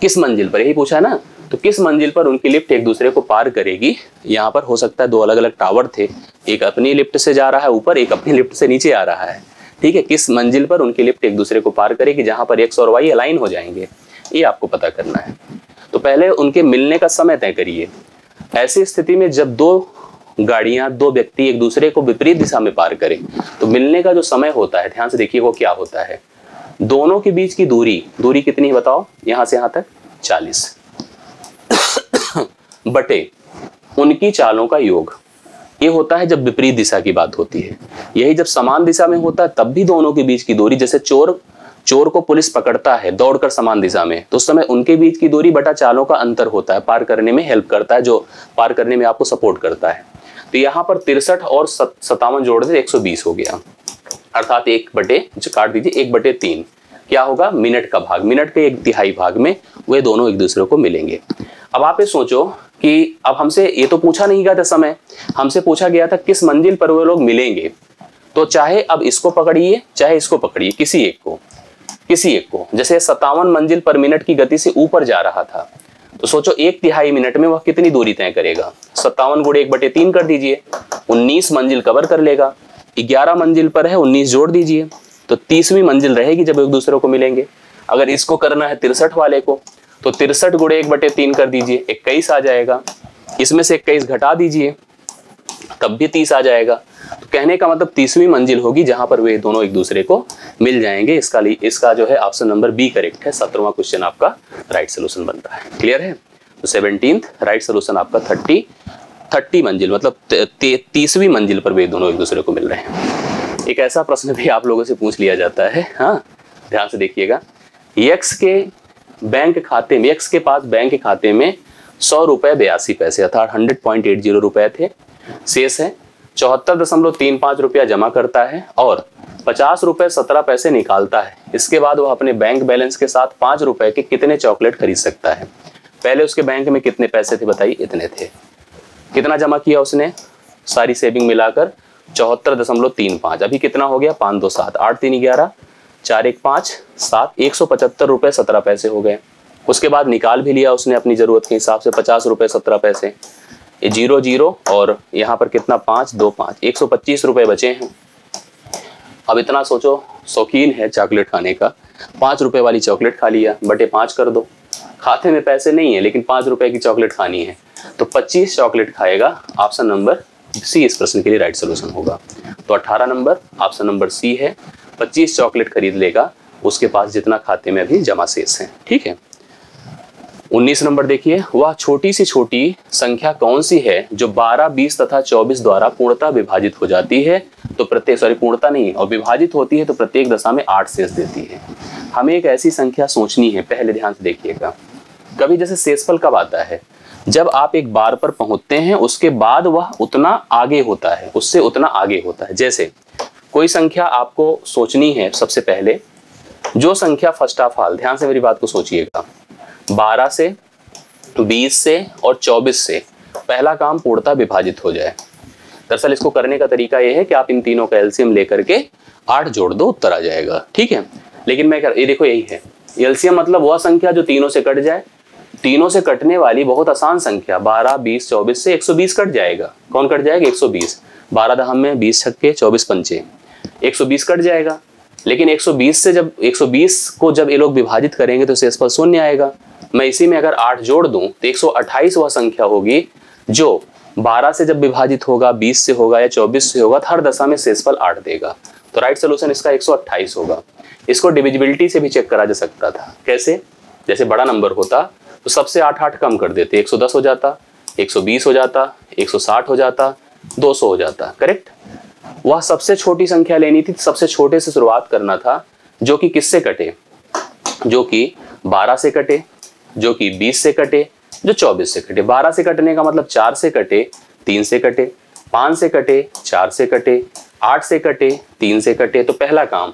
किस मंजिल पर? यही पूछा ना? तो किस मंजिल पर उनकी लिफ्ट एक दूसरे को पार करेगी? यहाँ पर हो सकता है दो अलग अलग टावर थे। एक अपनी लिफ्ट से जा रहा है ऊपर, एक अपनी लिफ्ट से नीचे आ रहा है। ठीक है? किस मंजिल पर उनकी लिफ्ट एक दूसरे को पार करेगी? जहाँ पर एक्स और वाई अलाइन हो जाएँगे। ये आपको पता करना है। तो पहले उनके मिलने का समय तय करिए। ऐसी स्थिति में जब दो गाड़ियाँ, दो व्यक्ति एक दूसरे को विपरीत दिशा में पार करें तो मिलने का जो समय होता है, ध्यान से देखिए वो क्या होता है। दोनों के बीच की दूरी दूरी कितनी बताओ? यहाँ से यहाँ तक चालीस। बटे उनकी चालों का योग। ये होता है जब विपरीत दिशा की बात होती है। यही जब समान दिशा में होता है, तब भी दोनों के बीच की दूरी, जैसे चोर चोर को पुलिस पकड़ता है दौड़कर समान दिशा में तो उस समय उनके बीच की दूरी बटा चालों का अंतर होता है, पार करने में हेल्प करता है, जो पार करने में आपको सपोर्ट करता है। तो यहाँ पर तिरसठ और सत्तावन जोड़ दे, एक सौ बीस हो गया। अर्थात एक बटे काट दीजिए, एक बटे तीन। क्या होगा? मिनट का भाग। मिनट के एक तिहाई भाग में वे दोनों एक दूसरे को मिलेंगे। अब आप ये सोचो कि अब हमसे ये तो पूछा नहीं गया था समय। हमसे पूछा गया था किस मंजिल पर वे लोग मिलेंगे। तो चाहे अब इसको पकड़िए, चाहे इसको पकड़िए, किसी एक को, किसी एक को। जैसे सत्तावन मंजिल पर मिनट की गति से ऊपर जा रहा था। तो सोचो एक तिहाई मिनट में वह कितनी दूरी तय करेगा। सत्तावन गुड़े एक बटे तीन कर दीजिए, उन्नीस मंजिल कवर कर लेगा। ग्यारह मंजिल पर है, उन्नीस जोड़ दीजिए तो तीसवीं मंजिल रहेगी जब एक दूसरे को मिलेंगे। अगर इसको करना है तिरसठ वाले को तो तिरसठ गुड़े एक बटे तीन कर दीजिए, इक्कीस आ जाएगा। इसमें से इक्कीस घटा दीजिए, तब भी तीस आ जाएगा। तो कहने का मतलब तीसवीं मंजिल होगी जहाँ पर वे दोनों एक दूसरे को मिल जाएँगे। इसका इसका जो है ऑप्शन नंबर बी करेक्ट है। सत्रहवा क्वेश्चन आपका राइट सोल्यूशन बनता है। क्लियर है? तो सेवनटीन राइट सोल्यूशन आपका थर्टी थर्टी मंजिल मतलब तीसवीं मंजिल पर वे दोनों एक दूसरे को मिल रहे हैं। एक ऐसा प्रश्न भी आप लोगों से पूछ लिया जाता है हाँ ध्यान से देखिएगा। यक्स के बैंक खाते में, यक्स के पास बैंक खाते में सौ रुपए बयासी पैसे, अर्थात हंड्रेड पॉइंट एट ज़ीरो रुपए थे। शेष है, चौहत्तर दशमलव तीन पाँच रुपया जमा करता है और पचास रुपए सत्रह पैसे निकालता है। इसके बाद वह अपने बैंक बैलेंस के साथ पाँच रुपए के कितने चॉकलेट खरीद सकता है? पहले उसके बैंक में कितने पैसे थे, बताइए, इतने थे। कितना जमा किया उसने? सारी सेविंग मिलाकर चौहत्तर दशमलव तीन पाँच। अभी कितना हो गया? पाँच दो सात। आठ तीन ग्यारह, चार एक पाँच, सात एक सौ पचहत्तर रुपए सत्रह पैसे हो गए। उसके बाद निकाल भी लिया उसने अपनी ज़रूरत के हिसाब से, पचास रुपए सत्रह पैसे। ये ज़ीरो ज़ीरो और यहाँ पर कितना? पाँच दो पाँच। एक सौ पच्चीस रुपए बचे हैं। अब इतना सोचो, शौकीन है चॉकलेट खाने का। पाँच रुपए वाली चॉकलेट खा लिया, बटे पाँच कर दो। खाते में पैसे नहीं है लेकिन पाँच रुपए की चॉकलेट खानी है। तो पच्चीस चॉकलेट खाएगा ऑप्शन नंबर सी इस प्रश्न के लिए राइट सोल्यूशन होगा। तो अठारह नंबर ऑप्शन नंबर सी है पच्चीस चॉकलेट खरीद लेगा उसके पास जितना खाते में अभी जमा शेष है ठीक है? उन्नीस नंबर देखिए वह छोटी सी छोटी संख्या कौन सी है जो 12, 20 तथा 24 द्वारा पूर्णता विभाजित हो जाती है? तो प्रत्येक सॉरी पूर्णता नहीं और विभाजित होती है तो प्रत्येक दशा में आठ शेष देती है। हमें एक ऐसी संख्या सोचनी है पहले ध्यान से देखिएगा। कभी जैसे शेषफल कब आता है? जब आप एक बार पर पहुँचते हैं, उसके बाद वह उतना आगे होता है, उससे उतना आगे होता है। जैसे, कोई संख्या आपको सोचनी है सबसे पहले, जो संख्या फ़र्स्ट ऑफ़ ऑल ध्यान से मेरी बात को सोचिएगा। 12 से 20 से और 24 से, पहला काम पूर्णता विभाजित हो जाए। दरअसल इसको करने का तरीका यह है कि आप इन तीनों का एल्सियम लेकर के आठ जोड़ दो, उत्तर आ जाएगा। ठीक है? लेकिन मैं कर ये देखो यही है। एल्सियम मतलब वह संख्या जो तीनों से कट जाए तीनों से कटने वाली बहुत आसान संख्या 12, 20, 24 से 120 कट जाएगा। कौन कट जाएगा? 120 बारह दहम में 20 छक्के 24 पंचे। 120 कट जाएगा। लेकिन 120 से जब 120 को जब ये लोग विभाजित करेंगे तो शेषफल शून्य आएगा। मैं इसी में अगर आठ जोड़ दूँ तो 128 वह संख्या होगी जो 12 से जब विभाजित होगा 20 से होगा या 24 से होगा तो हर दशा में शेषफल आठ देगा। तो राइट सोल्यूशन इसका 128 होगा। इसको डिविजिबिलिटी से भी चेक करा जा सकता था। कैसे? जैसे बड़ा नंबर होता तो सबसे आठ आठ कम कर देते। 110 हो जाता 120 हो जाता 160 हो जाता 200 हो जाता करेक्ट वह सबसे छोटी संख्या लेनी थी, सबसे छोटे से शुरुआत करना था, जो कि किससे कटे? जो कि 12 से कटे, जो कि 20 से कटे, जो 24 से कटे। 12 से कटने का मतलब 4 से कटे 3 से कटे 5 से कटे 4 से कटे 8 से कटे 3 से कटे। तो पहला काम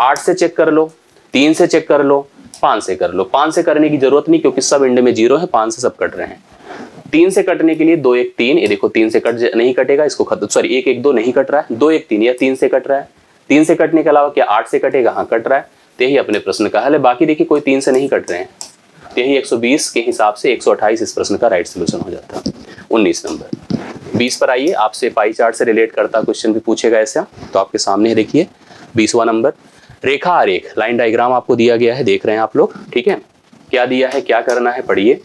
8 से चेक कर लो 3 से चेक कर लो 5 से कर लो। 5 से करने की ज़रूरत नहीं, क्योंकि सब इंड में ज़ीरो है 5 से सब कट रहे हैं। तीन से कटने के लिए दो एक तीन, ये देखो तीन से कट नहीं कटेगा, इसको खत्म सॉरी एक एक दो नहीं कट रहा है, दो एक तीन, या तीन से कट रहा है। तीन से कटने के अलावा क्या आठ से कटेगा? हाँ कट रहा है। तो यही अपने प्रश्न का हल है। बाकी देखिए, कोई तीन से नहीं कट रहे हैं। तो यही 120 के हिसाब से 128 इस प्रश्न का राइट सोल्यूशन हो जाता है। उन्नीस नंबर। बीस पर आइए, आपसे पाई चार्ट से रिलेट करता क्वेश्चन भी पूछेगा ऐसा। तो आपके सामने देखिए, बीसवा नंबर। रेखा आरेख लाइन डायग्राम आपको दिया गया है, देख रहे हैं आप लोग, ठीक है? क्या दिया है, क्या करना है, पढ़िए।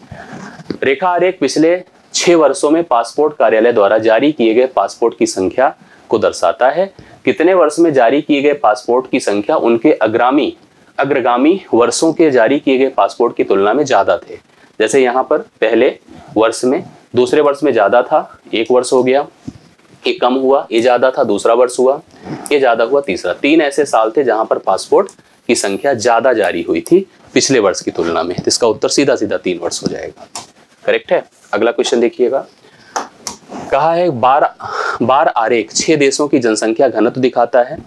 रेखा आरेख पिछले छह वर्षों में पासपोर्ट कार्यालय द्वारा जारी किए गए पासपोर्ट की संख्या को दर्शाता है। कितने वर्ष में जारी किए गए पासपोर्ट की संख्या? उनके अग्रामी, अग्रगामी वर्षों के जारी किए गए पासपोर्ट की तुलना में ज़्यादा थे। जैसे यहाँ पर पहले वर्ष में, दूसरे वर्ष में ज़्यादा था, एक वर्ष हो गया। ये कम हुआ, ये ज़्यादा था, दूसरा वर्ष हुआ, ये ज़्यादा हुआ, तीसरा। तीन ऐसे साल थे जहाँ पर पासपोर्ट की संख्या ज़्यादा जारी हुई थी पिछले वर्ष की तुलना में। इसका उत्तर सीधा सीधा तीन वर्ष हो जाएगा। करेक्ट है? अगला क्वेश्चन देखिएगा। कहा है, बार बार आरेख, छह देशों की जनसंख्या घनत्व दिखाता है,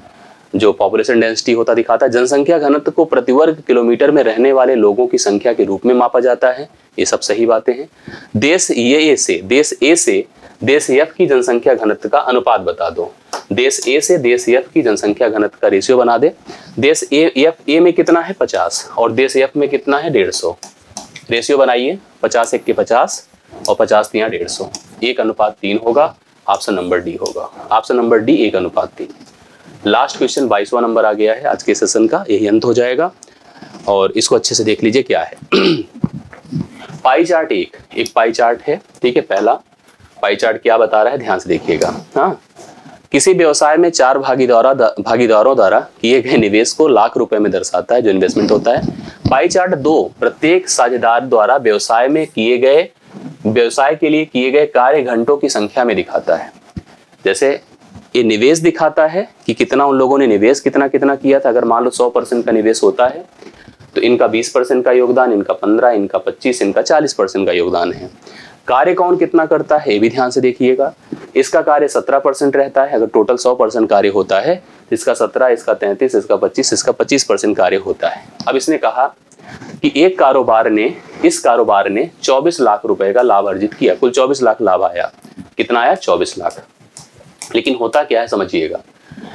जो पॉपुलेशन डेंसिटी होता दिखाता है। जनसंख्या घनत्व को प्रति वर्ग किलोमीटर में रहने वाले लोगों की संख्या के रूप में मापा जाता है। ये सब सही बातें हैं। देश ये ए से, देश ए से देश एफ़ की जनसंख्या घनत्व का अनुपात बता दो। देश ए से देश एफ़ की जनसंख्या घनत्व का रेशियो बना दे। देश ए एफ़ ए में कितना है? पचास। और देश एफ़ में कितना है? डेढ़ सौ। रेशियो बनाइए। पचास, एक के पचास और पचास तिया डेढ़ सौ। एक अनुपात तीन होगा ऑप्शन नंबर डी होगा। ऑप्शन नंबर डी एक अनुपात तीन। लास्ट क्वेश्चन बाईसवा नंबर आ गया है। आज के सेशन का यही अंत हो जाएगा। और इसको अच्छे से देख लीजिए क्या है। पाई चार्ट एक। एक पाई चार्ट है। ठीक है, पहला। पाई चार्ट क्या बता रहा है, ध्यान से देखिएगा। हाँ। किसी व्यवसाय में चार भागीदारों भागीदारों द्वारा किए गए निवेश को लाख रुपए में दर्शाता है, जो इन्वेस्टमेंट होता है। पाई चार्ट दो, प्रत्येक साझेदार द्वारा व्यवसाय में किए गए, व्यवसाय के लिए किए गए कार्य घंटों की संख्या में दिखाता है। जैसे, ये निवेश दिखाता है कि कितना उन लोगों ने निवेश कितना कितना किया था। अगर मान लो सौ परसेंट का निवेश होता है तो इनका बीस परसेंट का योगदान, इनका पंद्रह, इनका पच्चीस, इनका चालीस परसेंट का योगदान है। कार्य कौन कितना करता है भी ध्यान से देखिएगा। इसका कार्य सत्रह परसेंट रहता है, अगर टोटल सौ परसेंट कार्य होता है इसका सत्रह, इसका तैंतीस, इसका पच्चीस इसका पच्चीस परसेंट कार्य होता है। अब इसने कहा कि एक कारोबार ने, इस कारोबार ने 24 लाख रुपए का लाभ अर्जित किया। कुल 24 लाख लाभ आया। कितना आया? 24 लाख। लेकिन होता क्या है, समझिएगा।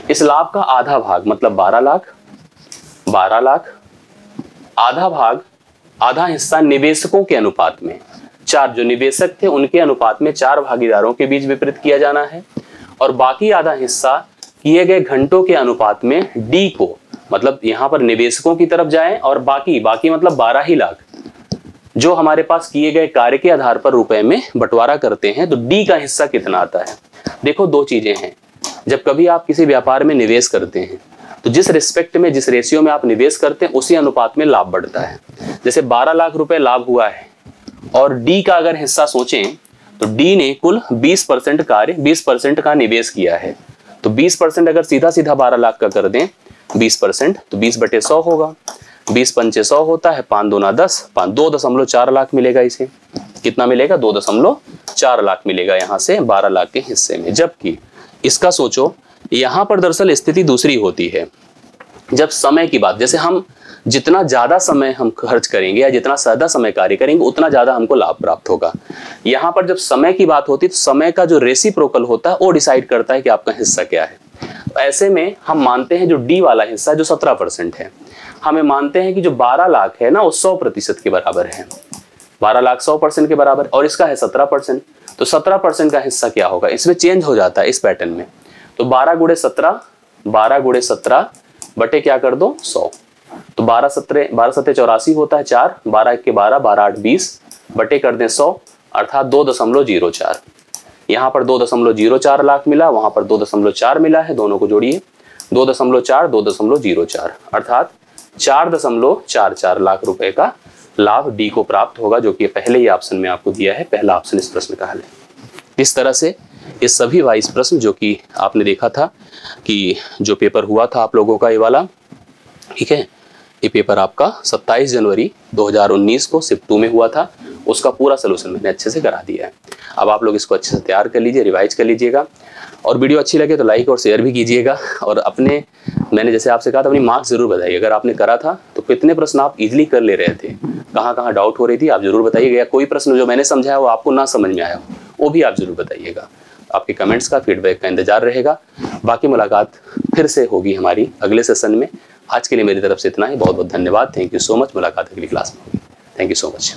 इस लाभ का आधा भाग मतलब 12 लाख 12 लाख, आधा भाग, आधा हिस्सा निवेशकों के अनुपात में। चार जो निवेशक थे, उनके अनुपात में चार भागीदारों के बीच विपरीत किया जाना है। और बाकी आधा हिस्सा किए गए घंटों के अनुपात में डी को मतलब यहाँ पर निवेशकों की तरफ़ जाएँ और बाकी बाकी मतलब बारह ही लाख जो हमारे पास किए गए कार्य के आधार पर रुपए में बंटवारा करते हैं तो डी का हिस्सा कितना आता है? देखो, दो चीज़ें हैं। जब कभी आप किसी व्यापार में निवेश करते हैं तो जिस रिस्पेक्ट में, जिस रेशियो में आप निवेश करते हैं, उसी अनुपात में लाभ बढ़ता है। जैसे 12 लाख रुपए लाभ हुआ है और डी का अगर हिस्सा सोचें तो डी ने कुल 20 परसेंट कार्य 20 परसेंट का निवेश किया है। तो 20 परसेंट अगर सीधा सीधा 12 लाख का कर दें 20 परसेंट तो 20 बटे सौ होगा। 20 पंचे सौ होता है, पाँच दो ना दस, पाँच दो दशमलव चार लाख मिलेगा इसे। कितना मिलेगा? दो दशमलव चार लाख मिलेगा यहाँ से बारह लाख के हिस्से में। जबकि इसका सोचो, यहाँ पर दरअसल स्थिति दूसरी होती है। जब समय की बात, जैसे हम जितना ज़्यादा समय हम खर्च करेंगे या जितना ज़्यादा समय कार्य करेंगे, उतना ज़्यादा हमको लाभ प्राप्त होगा। यहाँ पर जब समय की बात होती है तो समय का जो रेसिप्रोकल होता है, वो डिसाइड करता है कि आपका हिस्सा क्या है। ऐसे में हम मानते हैं जो डी वाला हिस्सा जो सत्रह परसेंट है। हमें मानते हैं कि जो बारह लाख है ना, वो सौ प्रतिशत के बराबर है। बारह लाख सौ परसेंट के बराबर, और इसका है सत्रह परसेंट। तो सत्रह परसेंट का हिस्सा क्या होगा? इसमें चेंज हो जाता है, इस पैटर्न में। तो बारह गुड़े सत्रह, बारह गुड़े सत्रह बटे क्या कर दो? सौ। तो बारह सत्रह बारह सत्रह चौरासी होता है चार, बारह के बारह बारह आठ बीस, बटे कर दें सौ, अर्थात दो दशमलव ज़ीरो चार। यहाँ पर दो दशमलव ज़ीरो चार लाख मिला, वहाँ पर दो दशमलव चार मिला है, दोनों को जोड़िए। दो दशमलव चार, दो दशमलव ज़ीरो चार, अर्थात चार दशमलव चार चार लाख रुपए का लाभ डी को प्राप्त होगा, जो कि पहले ही ऑप्शन में आपको दिया है, पहला ऑप्शन इस प्रश्न का हल है। इस तरह से ये सभी वाइस प्रश्न जो कि आपने देखा था कि जो पेपर हुआ था आप लोगों का ये वाला, ठीक है? ये पेपर आपका 27 जनवरी 2019 को सिप टू में हुआ था। उसका पूरा सोल्यूशन मैंने अच्छे से करा दिया है। अब आप लोग इसको अच्छे से तैयार कर लीजिए रिवाइज कर लीजिएगा। और वीडियो अच्छी लगे तो लाइक और शेयर भी कीजिएगा। और अपने, मैंने जैसे आपसे कहा था, अपनी मार्क्स ज़रूर बताइए। अगर आपने करा था तो कितने प्रश्न आप इजिली कर ले रहे थे। कहाँ कहाँ डाउट हो रही थी, आप ज़रूर बताइएगा। कोई प्रश्न जो मैंने समझाया, वो आपको ना समझ में आया वो भी आप ज़रूर बताइएगा। आपके कमेंट्स का फीडबैक का इंतज़ार रहेगा। बाकी मुलाकात फिर से होगी हमारी अगले सेशन में। आज के लिए मेरी तरफ़ से इतना ही। बहुत बहुत धन्यवाद। थैंक यू सो मच मुलाकात अगली क्लास में होगी। Thank you so much